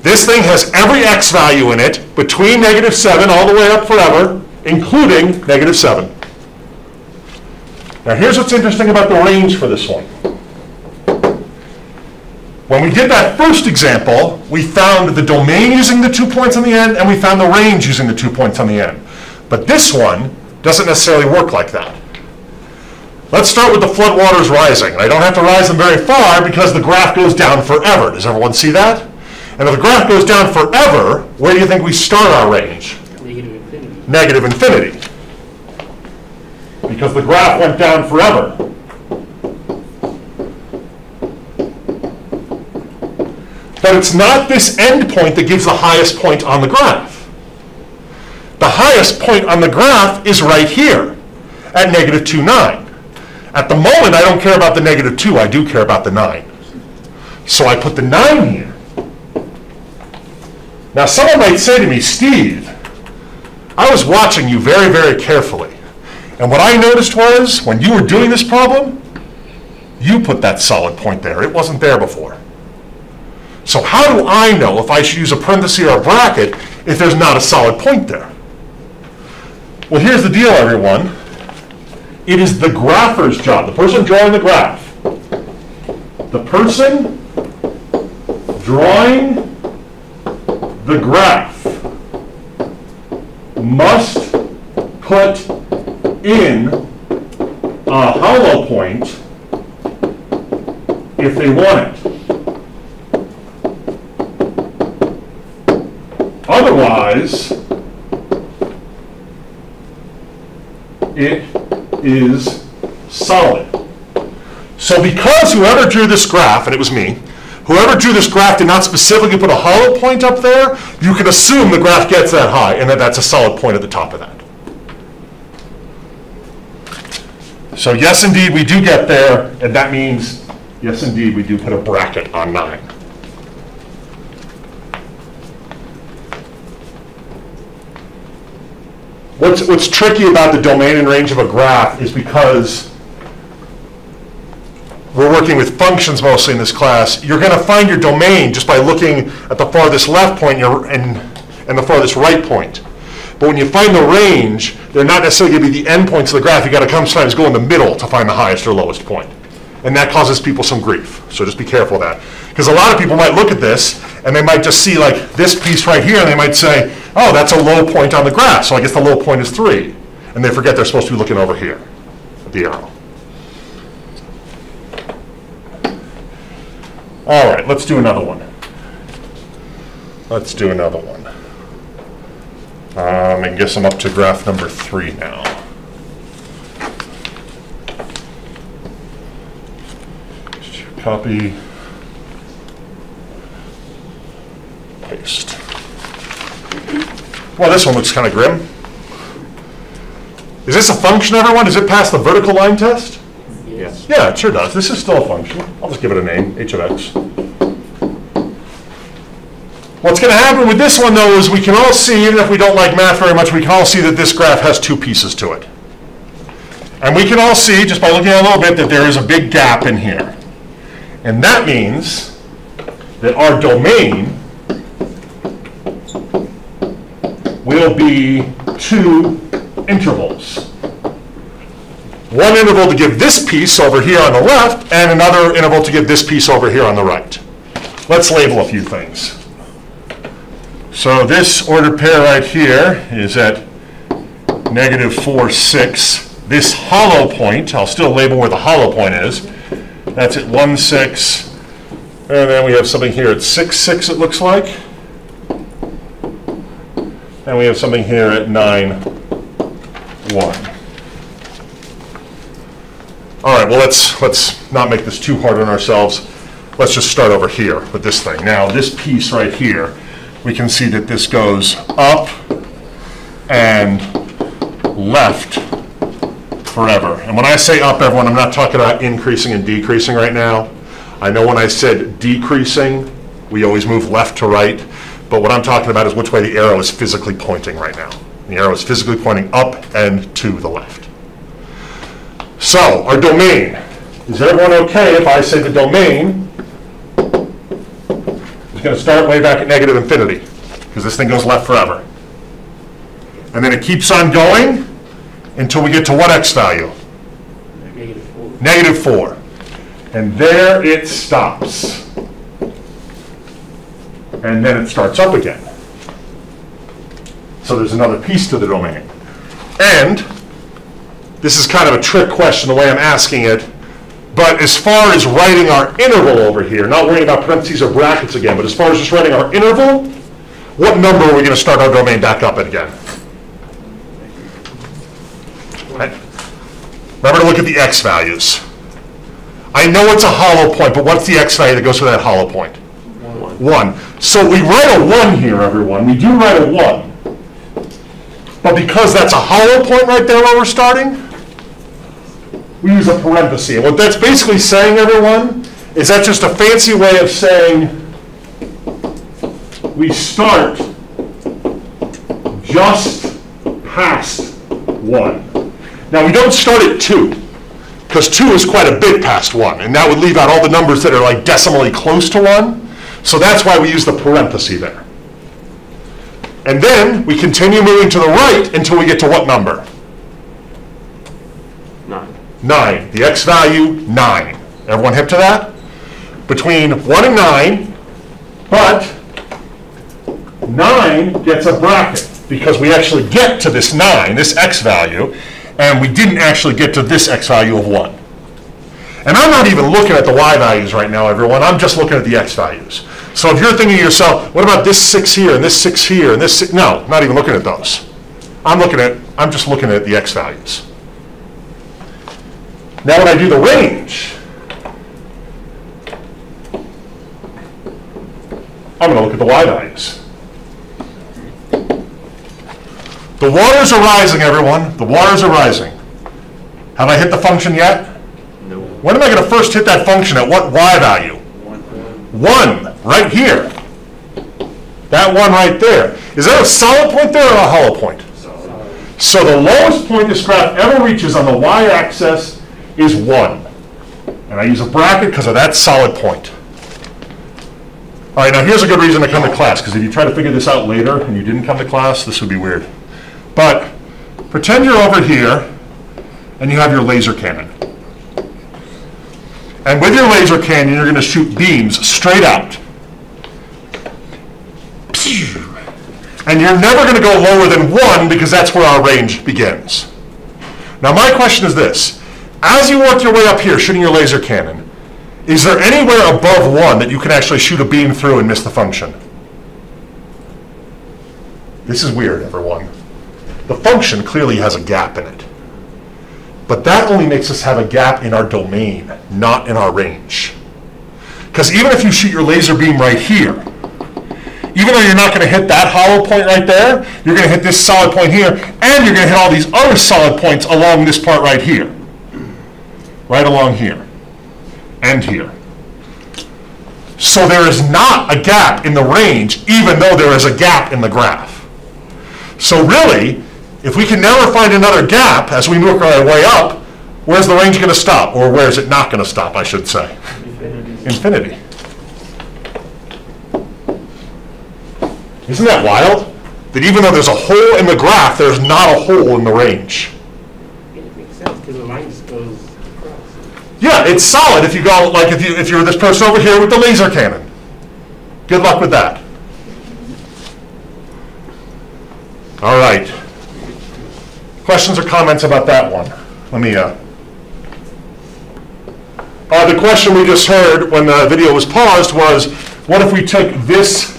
This thing has every x value in it between negative 7 all the way up forever, including negative 7. Now here's what's interesting about the range for this one. When we did that first example, we found the domain using the two points on the end, and we found the range using the two points on the end. But this one doesn't necessarily work like that. Let's start with the floodwaters rising. I don't have to rise them very far because the graph goes down forever. Does everyone see that? And if the graph goes down forever, where do you think we start our range?
Negative infinity.
Negative infinity. Because the graph went down forever. But it's not this end point that gives the highest point on the graph. The highest point on the graph is right here at negative 2, 9. At the moment, I don't care about the negative 2, I do care about the 9. So I put the 9 here. Now, someone might say to me, Steve, I was watching you very, very carefully. And what I noticed was, when you were doing this problem, you put that solid point there. It wasn't there before. So how do I know if I should use a parenthesis or a bracket if there's not a solid point there? Well, here's the deal, everyone. It is the grapher's job, the person drawing the graph. The person drawing the graph must put in a hollow point if they want it. Otherwise, it is solid. So because whoever drew this graph, and it was me, whoever drew this graph did not specifically put a hollow point up there, you can assume the graph gets that high and that that's a solid point at the top of that. So yes, indeed, we do get there, and that means, yes, indeed, we do put a bracket on 9. What's, what's tricky about the domain and range of a graph is because we're working with functions mostly in this class, you're going to find your domain just by looking at the farthest left point and and, the farthest right point. But when you find the range, they're not necessarily going to be the endpoints of the graph. You've got to come sometimes go in the middle to find the highest or lowest point. And that causes people some grief. So just be careful of that. Because a lot of people might look at this and they might just see like this piece right here and they might say, oh, that's a low point on the graph. So I guess the low point is three. And they forget they're supposed to be looking over here at the arrow. All right, let's do another one. Let's do another one. Um, I guess I'm up to graph number three now. Copy. Paste. Well, this one looks kind of grim. Is this a function, everyone? Does it pass the vertical line test?
Yes.
Yeah, it sure does. This is still a function. I'll just give it a name, h of x. What's going to happen with this one, though, is we can all see, even if we don't like math very much, we can all see that this graph has two pieces to it. And we can all see, just by looking at it a little bit, that there is a big gap in here. And that means that our domain will be two intervals one interval to give this piece over here on the left, and another interval to give this piece over here on the right. Let's label a few things. So this ordered pair right here is at negative 4, 6. This hollow point, I'll still label where the hollow point is, that's at 1, 6. And then we have something here at 6, 6 it looks like. And we have something here at 9, 1. All right, well, let's, let's not make this too hard on ourselves. Let's just start over here with this thing. Now, this piece right here, we can see that this goes up and left forever. And when I say up, everyone, I'm not talking about increasing and decreasing right now. I know when I said decreasing, we always move left to right, but what I'm talking about is which way the arrow is physically pointing right now. The arrow is physically pointing up and to the left. So, our domain. Is everyone okay if I say the domain is going to start way back at negative infinity? Because this thing goes left forever. And then it keeps on going until we get to what x value?
Negative four.
Negative 4. And there it stops. And then it starts up again. So there's another piece to the domain. And this is kind of a trick question, the way I'm asking it. But as far as writing our interval over here, not worrying about parentheses or brackets again, but as far as just writing our interval, what number are we going to start our domain back up at again? Right. Remember to look at the x values. I know it's a hollow point, but what's the x value that goes to that hollow point? One. So we write a one here, everyone. We do write a one. But because that's a hollow point right there where we're starting, we use a parenthesis. And what that's basically saying, everyone, is that's just a fancy way of saying we start just past 1. Now, we don't start at 2, because 2 is quite a bit past 1, and that would leave out all the numbers that are like decimally close to 1. So that's why we use the parenthesis there. And then we continue moving to the right until we get to what number?
Nine.
9. The x value, 9. Everyone hip to that? Between 1 and 9, but 9 gets a bracket because we actually get to this 9, this x value, and we didn't actually get to this x value of 1. And I'm not even looking at the y values right now, everyone. I'm just looking at the x values. So if you're thinking to yourself, what about this 6 here and this 6 here and this 6? No, not even looking at those. I'm looking at, I'm just looking at the x values. Now when I do the range, I'm going to look at the y values. The waters are rising, everyone. The waters are rising. Have I hit the function yet?
No.
When am I going to first hit that function at what y value? 1, one, right here. That one right there. Is that a solid point there or a hollow point? So the lowest point this graph ever reaches on the y-axis is 1. And I use a bracket because of that solid point. All right, now here's a good reason to come to class, because if you try to figure this out later and you didn't come to class, this would be weird. But pretend you're over here and you have your laser cannon. And with your laser cannon, you're going to shoot beams straight out. And you're never going to go lower than one because that's where our range begins. Now, my question is this. As you work your way up here, shooting your laser cannon, is there anywhere above one that you can actually shoot a beam through and miss the function? This is weird, everyone. The function clearly has a gap in it. But that only makes us have a gap in our domain, not in our range. Because even if you shoot your laser beam right here, even though you're not going to hit that hollow point right there, you're going to hit this solid point here, and you're going to hit all these other solid points along this part right here. Right along here. And here. So there is not a gap in the range, even though there is a gap in the graph. So really, if we can never find another gap as we work our way up, where's the range going to stop? Or where is it not going to stop, I should say?
Infinity.
Infinity. Isn't that wild? That even though there's a hole in the graph, there's not a hole in the range.
It makes sense because the line just goes across.
Yeah, it's solid if you go, like if you, if you're this person over here with the laser cannon. Good luck with that. All right. Questions or comments about that one? Let me, uh, uh, the question we just heard when the video was paused was, what if we took this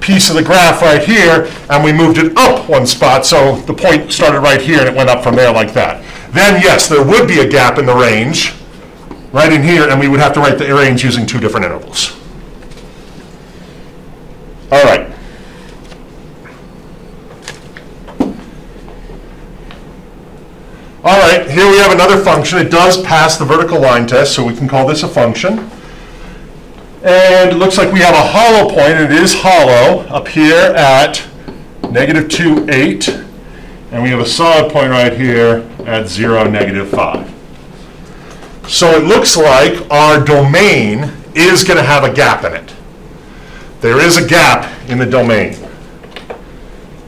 piece of the graph right here and we moved it up one spot, so the point started right here and it went up from there like that? Then yes, there would be a gap in the range, right in here, and we would have to write the range using two different intervals. All right. All right, here we have another function. It does pass the vertical line test, so we can call this a function. And it looks like we have a hollow point, it is hollow, up here at negative 2, 8. And we have a solid point right here at 0, negative 5. So it looks like our domain is going to have a gap in it. There is a gap in the domain.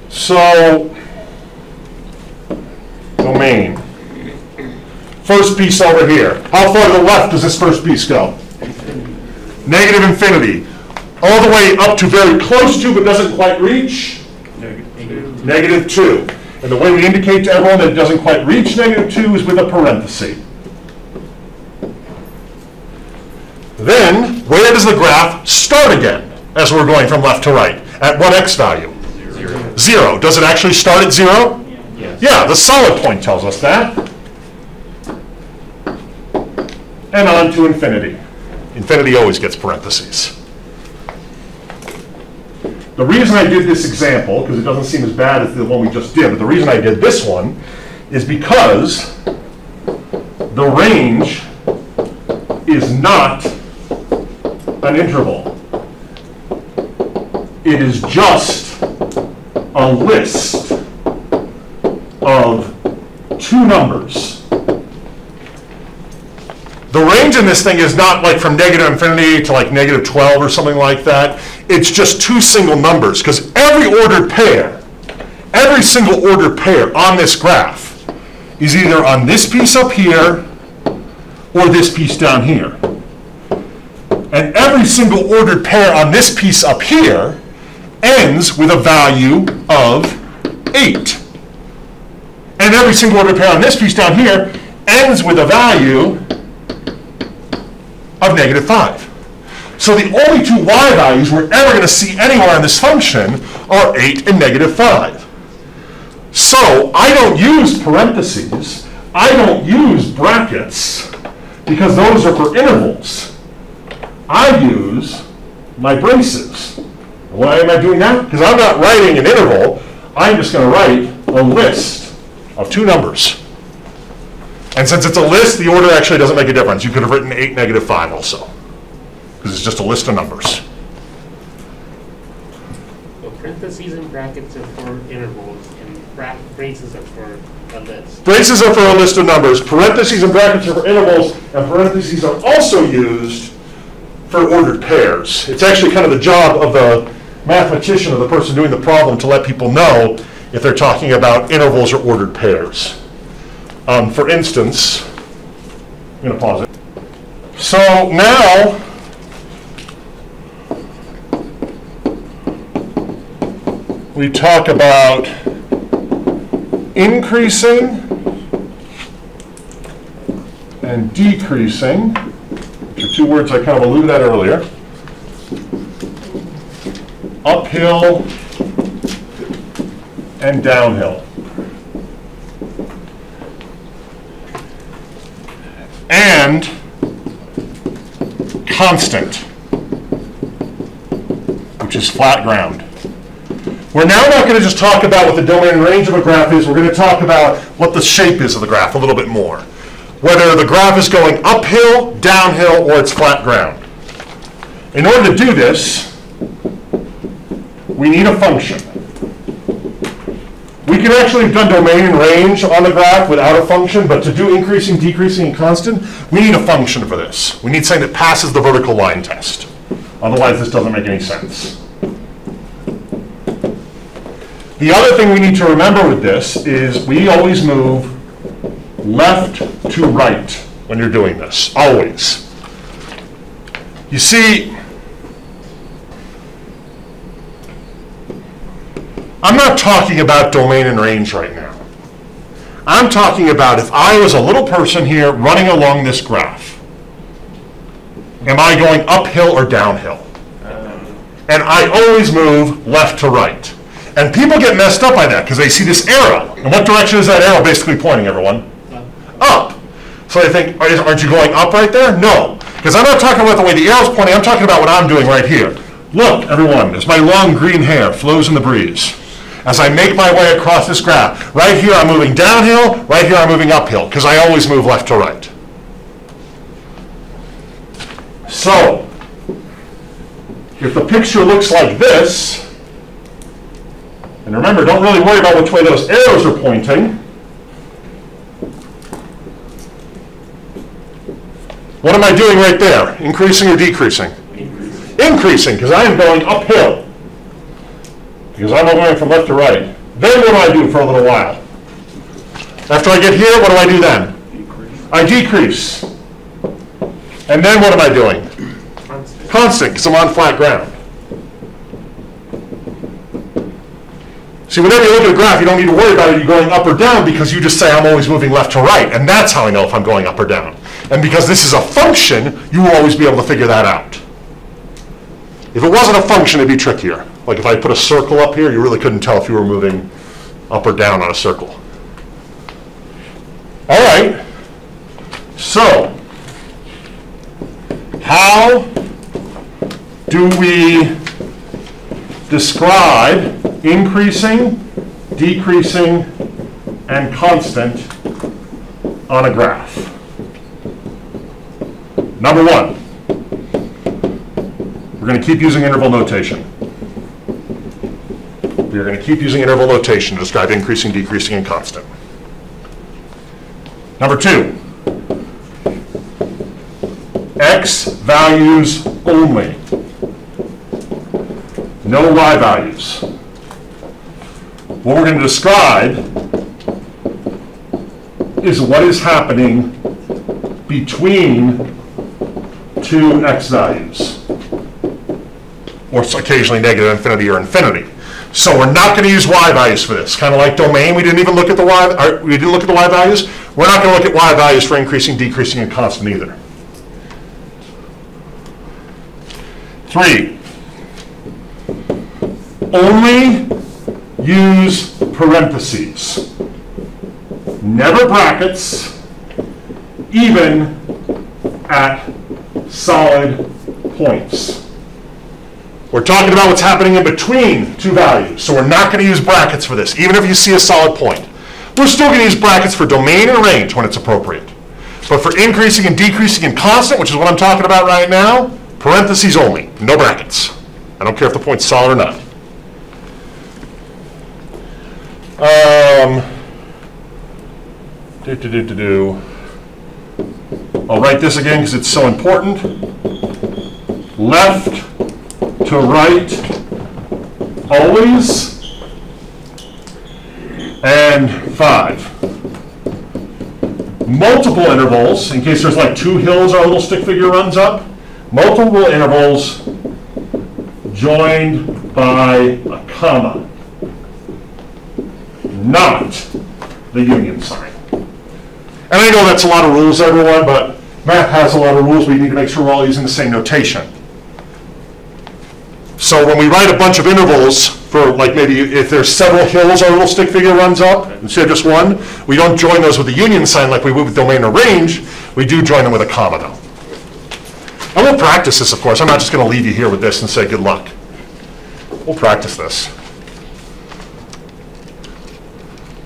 So, domain. First piece over here. How far to the left does this first piece go? Negative infinity. All the way up to very close to but doesn't quite reach? Negative 2. And the way we indicate to everyone that it doesn't quite reach negative 2 is with a parenthesis. Then, where does the graph start again as we're going from left to right? At what x value?
Zero.
Zero. Does it actually start at zero?
Yes.
Yeah, the solid point tells us that. And on to infinity. Infinity always gets parentheses. The reason I did this example, because it doesn't seem as bad as the one we just did, but the reason I did this one is because the range is not an interval. It is just a list of two numbers. The range in this thing is not like from negative infinity to like negative 12 or something like that. It's just two single numbers because every ordered pair, every single ordered pair on this graph is either on this piece up here or this piece down here. And every single ordered pair on this piece up here ends with a value of 8. And every single ordered pair on this piece down here ends with a value of negative 5. So the only two y values we're ever going to see anywhere in this function are 8 and negative 5. So I don't use parentheses, I don't use brackets, because those are for intervals. I use my braces. Why am I doing that? Because I'm not writing an interval, I'm just going to write a list of two numbers. And since it's a list, the order actually doesn't make a difference. You could have written 8, negative 5 also, because it's just a list of numbers.
So parentheses and brackets are for intervals, and bra- braces are for a list.
Braces are for a list of numbers, parentheses and brackets are for intervals, and parentheses are also used for ordered pairs. It's actually kind of the job of the mathematician or the person doing the problem to let people know if they're talking about intervals or ordered pairs. Um, For instance, I'm going to pause it. So now, we talk about increasing and decreasing, which are two words I kind of alluded at earlier. Uphill and downhill. And constant, which is flat ground. We're now not going to just talk about what the domain range of a graph is, we're going to talk about what the shape is of the graph a little bit more. Whether the graph is going uphill, downhill, or it's flat ground. In order to do this, we need a function. We can actually have done domain and range on the graph without a function, but to do increasing, decreasing, and constant, we need a function for this. We need something that passes the vertical line test. Otherwise, this doesn't make any sense. The other thing we need to remember with this is we always move left to right when you're doing this, always. You see, I'm not talking about domain and range right now. I'm talking about if I was a little person here running along this graph, am I going uphill or downhill? And I always move left to right. And people get messed up by that because they see this arrow. And what direction is that arrow basically pointing, everyone? Up. So they think, "Are- aren't you going up right there? No. Because I'm not talking about the way the arrow's pointing, I'm talking about what I'm doing right here. Look, everyone, as my long green hair flows in the breeze, as I make my way across this graph, right here I'm moving downhill, right here I'm moving uphill, because I always move left to right. So, if the picture looks like this, and remember, don't really worry about which way those arrows are pointing. What am I doing right there? Increasing or decreasing? Increasing, because I am going uphill. Because I'm going from left to right. Then what do I do for a little while? After I get here, what do I do then? I decrease. And then what am I doing?
Constant.
Constant, because I'm on flat ground. See, whenever you look at a graph, you don't need to worry about it, going up or down, because you just say, I'm always moving left to right, and that's how I know if I'm going up or down. And because this is a function, you will always be able to figure that out. If it wasn't a function, it'd be trickier. Like if I put a circle up here, you really couldn't tell if you were moving up or down on a circle. All right, so, how do we describe increasing, decreasing, and constant on a graph? Number one, we're going to keep using interval notation. We are going to keep using interval notation to describe increasing, decreasing, and constant. Number two, x values only. No y values. What we're going to describe is what is happening between two x values. Or occasionally negative infinity or infinity. So we're not going to use y values for this. Kind of like domain, we didn't even look at the y, or we didn't look at the y values. We're not going to look at y values for increasing, decreasing, and constant either. Three, only use parentheses. Never brackets, even at solid points. We're talking about what's happening in between two values, so we're not going to use brackets for this, even if you see a solid point. We're still going to use brackets for domain and range when it's appropriate. But for increasing and decreasing and constant, which is what I'm talking about right now, parentheses only, no brackets. I don't care if the point's solid or not. Um, do, do, do, do, do. I'll write this again because it's so important. Left to right, always. And five. Multiple intervals, in case there's like two hills our little stick figure runs up. Multiple intervals joined by a comma. Not the union sign. And I know that's a lot of rules, everyone, but math has a lot of rules. We need to make sure we're all using the same notation. So when we write a bunch of intervals for like maybe if there's several hills our little stick figure runs up instead of just one, we don't join those with the union sign like we would with domain or range. We do join them with a comma though. And we'll practice this, of course. I'm not just going to leave you here with this and say good luck. We'll practice this.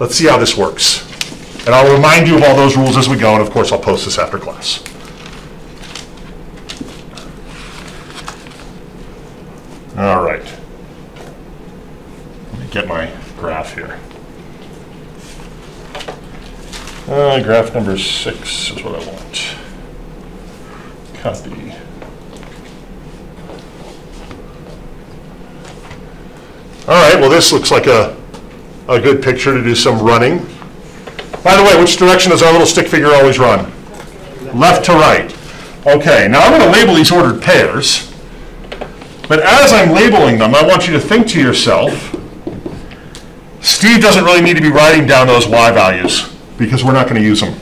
Let's see how this works. And I'll remind you of all those rules as we go, and of course, I'll post this after class. All right. Let me get my graph here. Uh, graph number six is what I want. Copy. All right, well, this looks like a, a good picture to do some running. By the way, which direction does our little stick figure always run? Left to right. Okay, now I'm going to label these ordered pairs. But as I'm labeling them, I want you to think to yourself, Steve doesn't really need to be writing down those y values because we're not going to use them.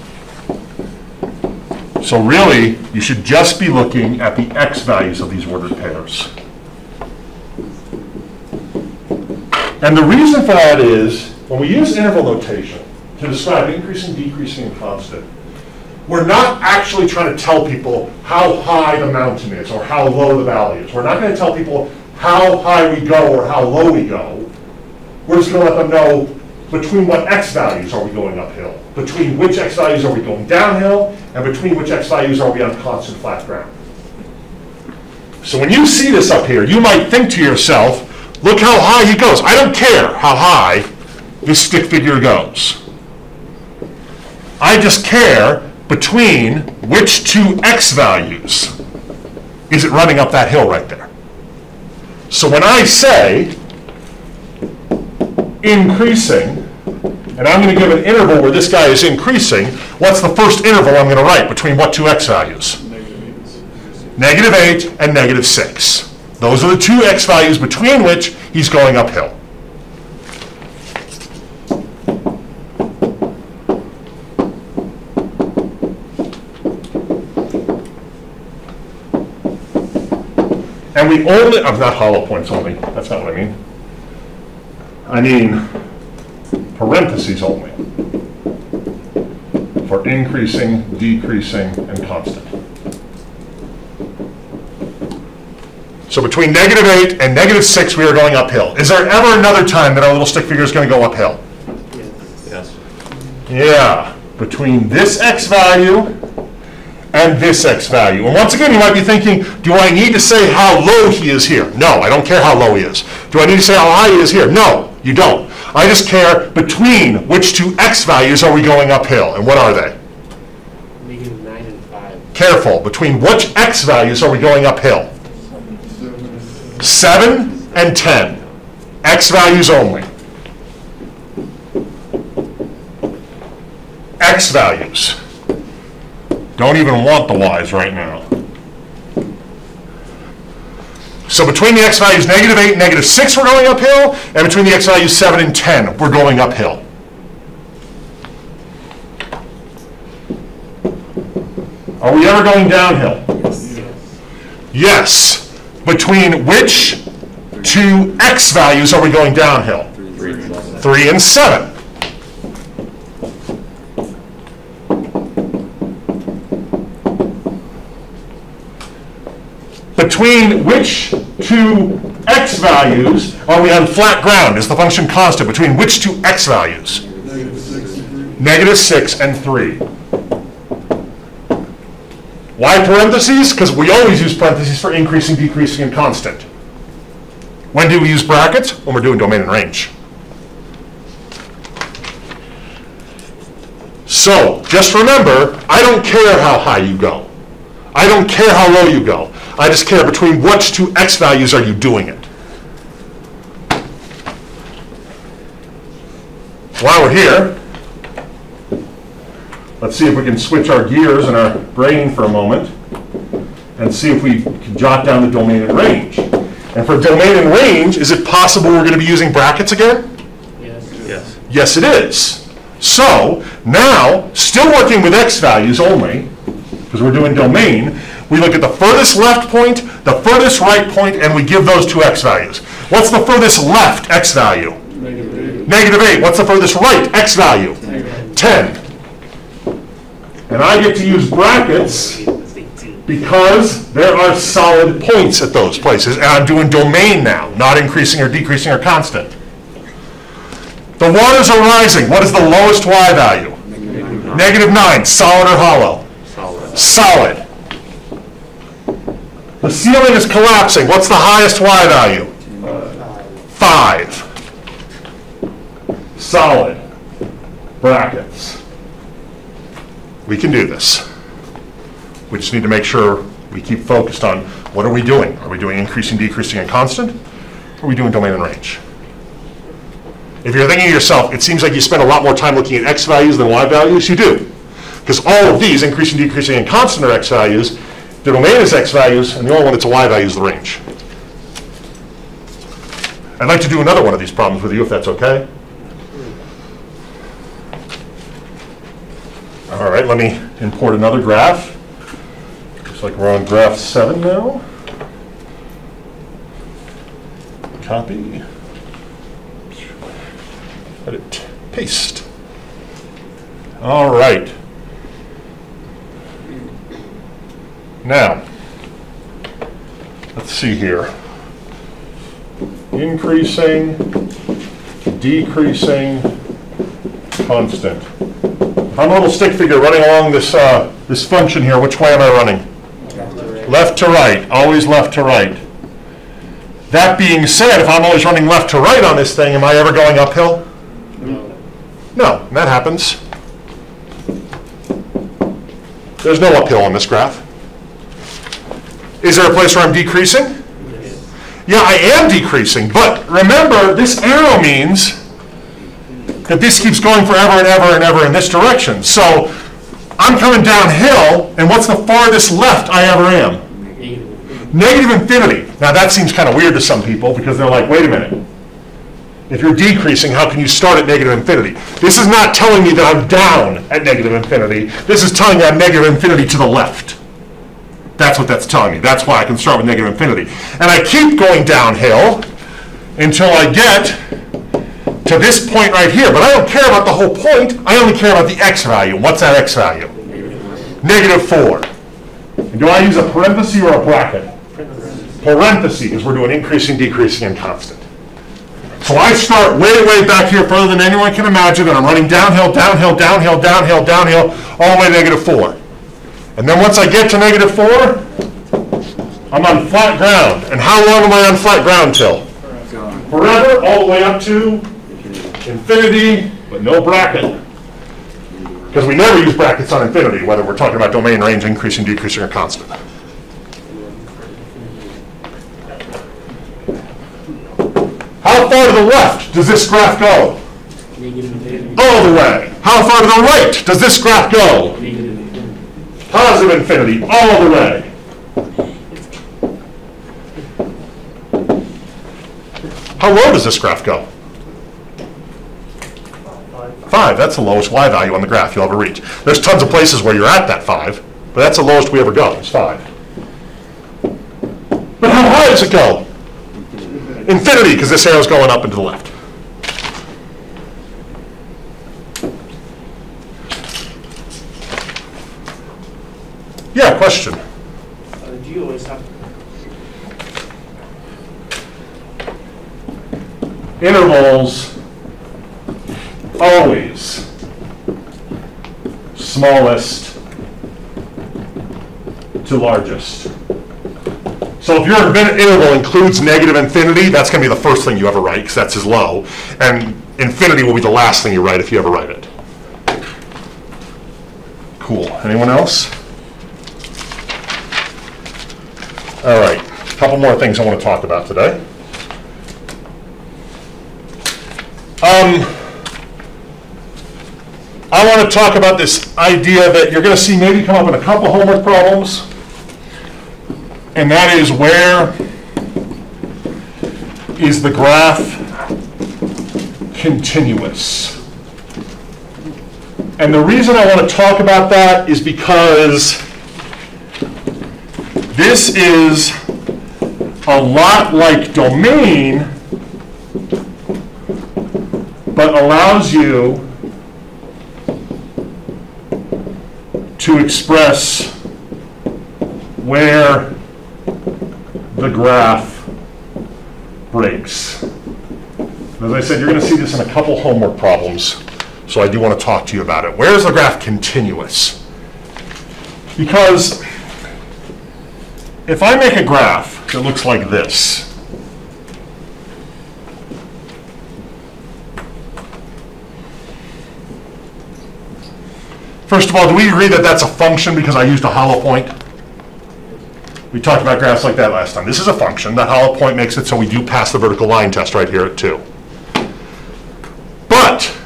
So really, you should just be looking at the x values of these ordered pairs. And the reason for that is, when we use interval notation to describe increasing, decreasing, and constant, we're not actually trying to tell people how high the mountain is or how low the valley is. We're not going to tell people how high we go or how low we go. We're just going to let them know between what x values are we going uphill, between which x values are we going downhill, and between which x values are we on constant flat ground. So when you see this up here, you might think to yourself, look how high he goes. I don't care how high this stick figure goes. I just care between which two x values is it running up that hill right there. So when I say increasing, and I'm going to give an interval where this guy is increasing, what's the first interval I'm going to write between what two x values? Negative 8 and negative 6. Those are the two x values between which he's going uphill. And we only, I'm not hollow points only, that's not what I mean. I mean parentheses only for increasing, decreasing, and constant. So between negative 8 and negative 6, we are going uphill. Is there ever another time that our little stick figure is going to go uphill?
Yes. yes.
Yeah, between this x value and this x value. And once again, you might be thinking, do I need to say how low he is here? No, I don't care how low he is. Do I need to say how high he is here? No, you don't. I just care between which two x values are we going uphill, and what are they?
Negative nine and five.
Careful, between which x values are we going uphill? 7 and 10. X values only. X values. Don't even want the y's right now. So between the x values negative 8 and negative 6, we're going uphill, and between the x values 7 and 10, we're going uphill. Are we ever going downhill? Yes. yes. Between which two x values are we going downhill?
Three and seven.
3 and 7. Between which two x values are we on flat ground? Is the function constant? Between which two x values? Negative 6 and 3. Why parentheses? Because we always use parentheses for increasing, decreasing, and constant. When do we use brackets? When we're doing domain and range. So, just remember, I don't care how high you go. I don't care how low you go. I just care between which two x values are you doing it. While we're here, let's see if we can switch our gears and our brain for a moment and see if we can jot down the domain and range. And for domain and range, is it possible we're going to be using brackets again?
Yes.
Yes.
Yes, it is. So now, still working with x values only, because we're doing domain, we look at the furthest left point, the furthest right point, and we give those two x values. What's the furthest left x value? Negative 8. What's the furthest right x value? 10. And I get to use brackets because there are solid points at those places, and I'm doing domain now, not increasing or decreasing or constant. The waters are rising. What is the lowest y value? Negative 9. Solid or hollow?
Solid.
The ceiling is collapsing. What's the highest y value? 5. Solid. Brackets. We can do this. We just need to make sure we keep focused on what are we doing? Are we doing increasing, decreasing, and constant? Or are we doing domain and range? If you're thinking to yourself, it seems like you spend a lot more time looking at x values than y values, you do. Because all of these, increasing, decreasing, and constant are x values. The domain is x values, and the only one that's a y value is the range. I'd like to do another one of these problems with you, if that's okay. All right, let me import another graph. Looks like we're on graph seven now. Copy. Edit, paste. All right. Now, let's see here. Increasing, decreasing, constant. I'm a little stick figure running along this, uh, this function here, which way am I running? Left to right, always left to right. That being said, if I'm always running left to right on this thing, am I ever going uphill?
No.
No, that happens. There's no uphill on this graph. Is there a place where I'm decreasing?
Yes.
Yeah, I am decreasing, but remember, this arrow means that this keeps going forever and ever and ever in this direction. So I'm coming downhill, and what's the farthest left I ever am?
Negative.
Negative infinity. Now, that seems kind of weird to some people because they're like, wait a minute. If you're decreasing, how can you start at negative infinity? This is not telling me that I'm down at negative infinity. This is telling me I'm negative infinity to the left. That's what that's telling me. That's why I can start with negative infinity. And I keep going downhill until I get to this point right here. But I don't care about the whole point. I only care about the x value. What's that x value? Negative 4. And do I use a parenthesis or a bracket? Parentheses, because we're doing increasing, decreasing, and constant. So I start way, way back here further than anyone can imagine, and I'm running downhill, downhill, downhill, downhill, downhill, all the way to negative 4. And then once I get to negative 4, I'm on flat ground. And how long am I on flat ground till? Forever, all the way up to infinity, but no bracket. Because we never use brackets on infinity, whether we're talking about domain, range, increasing, decreasing, or constant. How far to the left does this graph go? All the way. How far to the right does this graph go? Positive infinity, all the way. How low does this graph go? Five, that's the lowest y value on the graph you'll ever reach. There's tons of places where you're at that five, but that's the lowest we ever go, It's five. But how high does it go? Infinity, because this arrow's going up and to the left. Yeah, question?
Uh, do you always have,
intervals always smallest to largest. So if your interval includes negative infinity, that's going to be the first thing you ever write because that's as low. And infinity will be the last thing you write if you ever write it. Cool. Anyone else? All right, a couple more things I want to talk about today. Um, I want to talk about this idea that you're going to see maybe come up in a couple homework problems, and that is where is the graph continuous? And the reason I want to talk about that is because this is a lot like domain, but allows you to express where the graph breaks. As I said, you're going to see this in a couple homework problems, so I do want to talk to you about it. Where is the graph continuous? Because if I make a graph that looks like this, First of all, do we agree that that's a function because I used a hollow point? We talked about graphs like that last time. This is a function. That hollow point makes it so we do pass the vertical line test right here at 2. But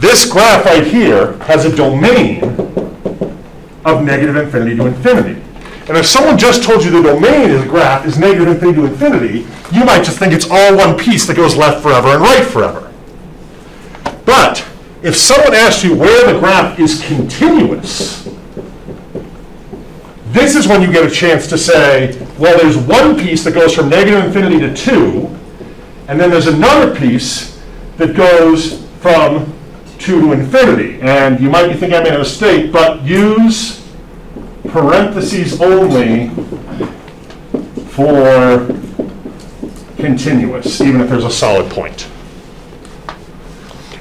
this graph right here has a domain of negative infinity to infinity. And if someone just told you the domain of the graph is negative infinity to infinity, you might just think it's all one piece that goes left forever and right forever. But if someone asks you where the graph is continuous, this is when you get a chance to say, well, there's one piece that goes from negative infinity to 2, and then there's another piece that goes from 2 to infinity. And you might be thinking I made a mistake, but use parentheses only for continuous, even if there's a solid point.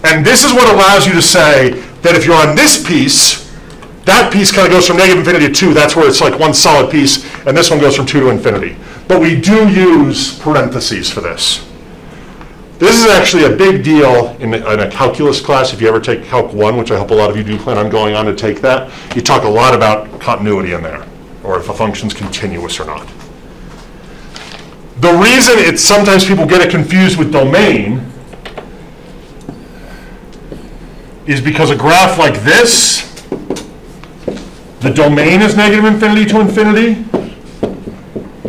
And this is what allows you to say that if you're on this piece, that piece kind of goes from negative infinity to 2. That's where it's like one solid piece, and this one goes from 2 to infinity. But we do use parentheses for this. This is actually a big deal in a, in a calculus class. If you ever take Calc 1, which I hope a lot of you do plan on going on to take that, you talk a lot about continuity in there, or if a function's continuous or not. The reason it's sometimes people get it confused with domain is because a graph like this, the domain is negative infinity to infinity,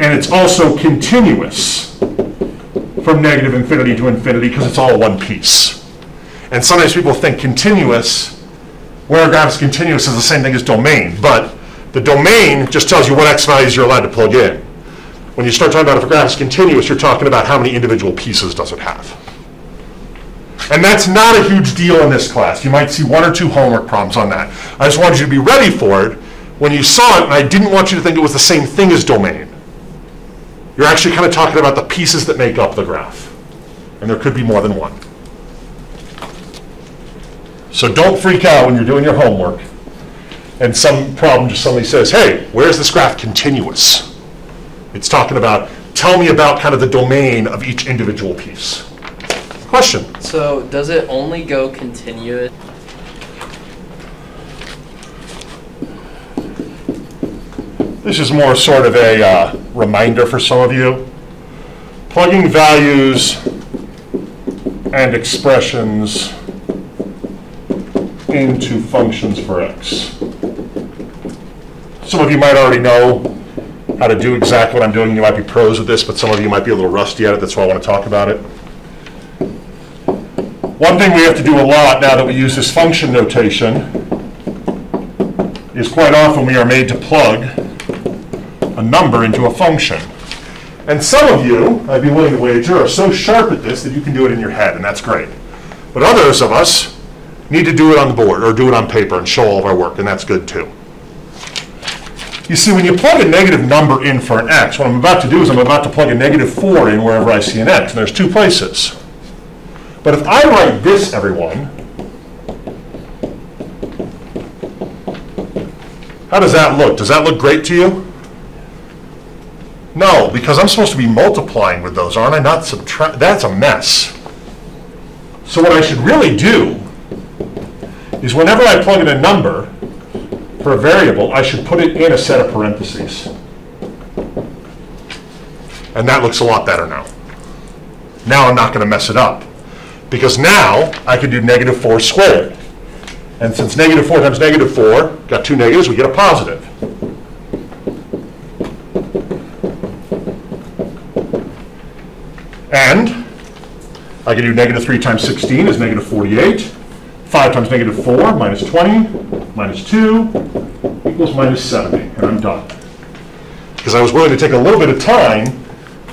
and it's also continuous from negative infinity to infinity because it's all one piece. And sometimes people think continuous, where a graph is continuous is the same thing as domain, but the domain just tells you what x values you're allowed to plug in. When you start talking about if a graph is continuous, you're talking about how many individual pieces does it have. And that's not a huge deal in this class. You might see one or two homework problems on that. I just wanted you to be ready for it when you saw it, and I didn't want you to think it was the same thing as domain. You're actually kind of talking about the pieces that make up the graph. And there could be more than one. So don't freak out when you're doing your homework and some problem just suddenly says, hey, where's this graph continuous? It's talking about, tell me about kind of the domain of each individual piece. Question?
So does it only go continuous?
This is more sort of a uh, reminder for some of you. Plugging values and expressions into functions for x. Some of you might already know how to do exactly what I'm doing. You might be pros at this, but some of you might be a little rusty at it. That's why I want to talk about it. One thing we have to do a lot now that we use this function notation is quite often we are made to plug a number into a function. And some of you, I'd be willing to wager, are so sharp at this that you can do it in your head, and that's great. But others of us need to do it on the board or do it on paper and show all of our work, and that's good too. You see, when you plug a negative number in for an x, what I'm about to do is I'm about to plug a negative 4 in wherever I see an x, and there's two places. But if I write this, everyone, how does that look? Does that look great to you? No, because I'm supposed to be multiplying with those, aren't I? Not subtract. That's a mess. So what I should really do is whenever I plug in a number, for a variable, I should put it in a set of parentheses. And that looks a lot better now. Now I'm not going to mess it up. Because now I can do negative 4 squared. And since negative 4 times negative 4, got two negatives, we get a positive. And I can do negative 3 times 16 is negative 48. 5 times negative 4 minus 20 minus 2 equals minus 70. And I'm done. Because I was willing to take a little bit of time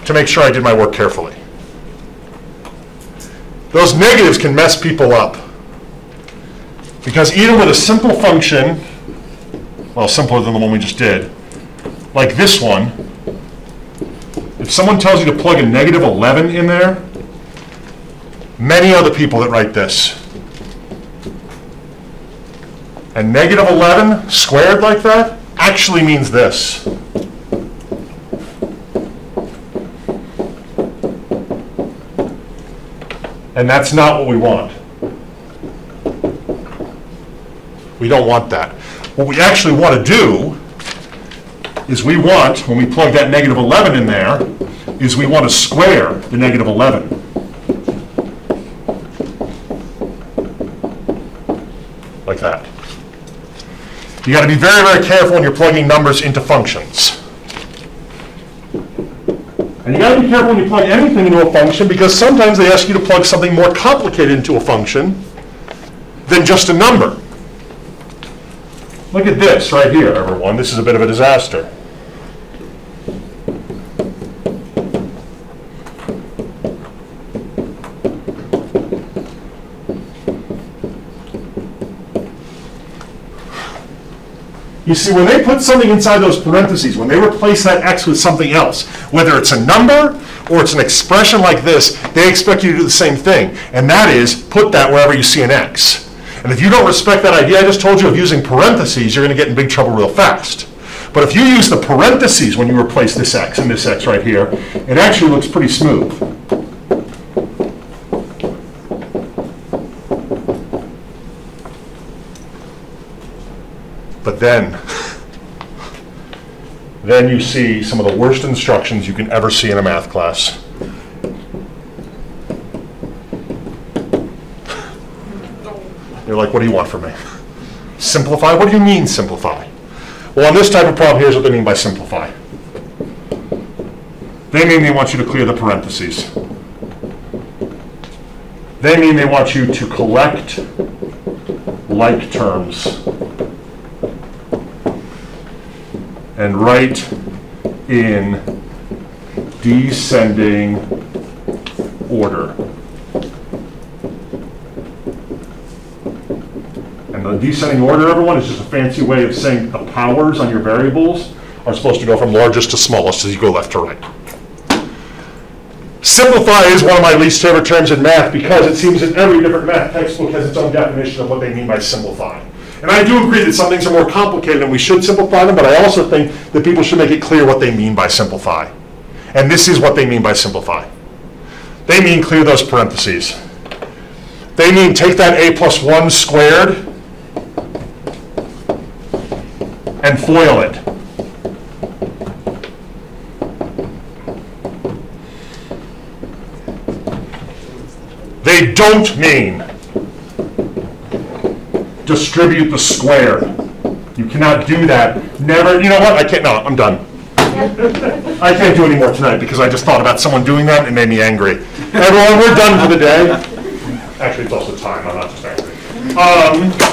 to make sure I did my work carefully. Those negatives can mess people up. Because even with a simple function, well, simpler than the one we just did, like this one, if someone tells you to plug a negative 11 in there, many other people that write this. And negative 11 squared like that actually means this. And that's not what we want. We don't want that. What we actually want to do is we want, when we plug that negative 11 in there, is we want to square the negative 11. Like that. You got to be very, very careful when you're plugging numbers into functions. And you got to be careful when you plug anything into a function because sometimes they ask you to plug something more complicated into a function than just a number. Look at this right here, everyone. This is a bit of a disaster. You see, when they put something inside those parentheses, when they replace that x with something else, whether it's a number or it's an expression like this, they expect you to do the same thing. And that is, put that wherever you see an x. And if you don't respect that idea I just told you of using parentheses, you're going to get in big trouble real fast. But if you use the parentheses when you replace this x and this x right here, it actually looks pretty smooth. Then, then you see some of the worst instructions you can ever see in a math class. You're like, what do you want from me? Simplify? What do you mean simplify? Well, on this type of problem, here's what they mean by simplify. They mean they want you to clear the parentheses. They mean they want you to collect like terms and write in descending order. And the descending order, everyone, is just a fancy way of saying the powers on your variables are supposed to go from largest to smallest as you go left to right. Simplify is one of my least favorite terms in math because it seems that every different math textbook has its own definition of what they mean by simplify. And I do agree that some things are more complicated and we should simplify them, but I also think that people should make it clear what they mean by simplify. And this is what they mean by simplify. They mean clear those parentheses. They mean take that a plus 1 squared and FOIL it. They don't mean distribute the square. You cannot do that. Never, you know what? I can't, no, I'm done. I can't do any more tonight because I just thought about someone doing that and it made me angry. Everyone, we're done for the day. Actually, it's also time, I'm not just angry. Um,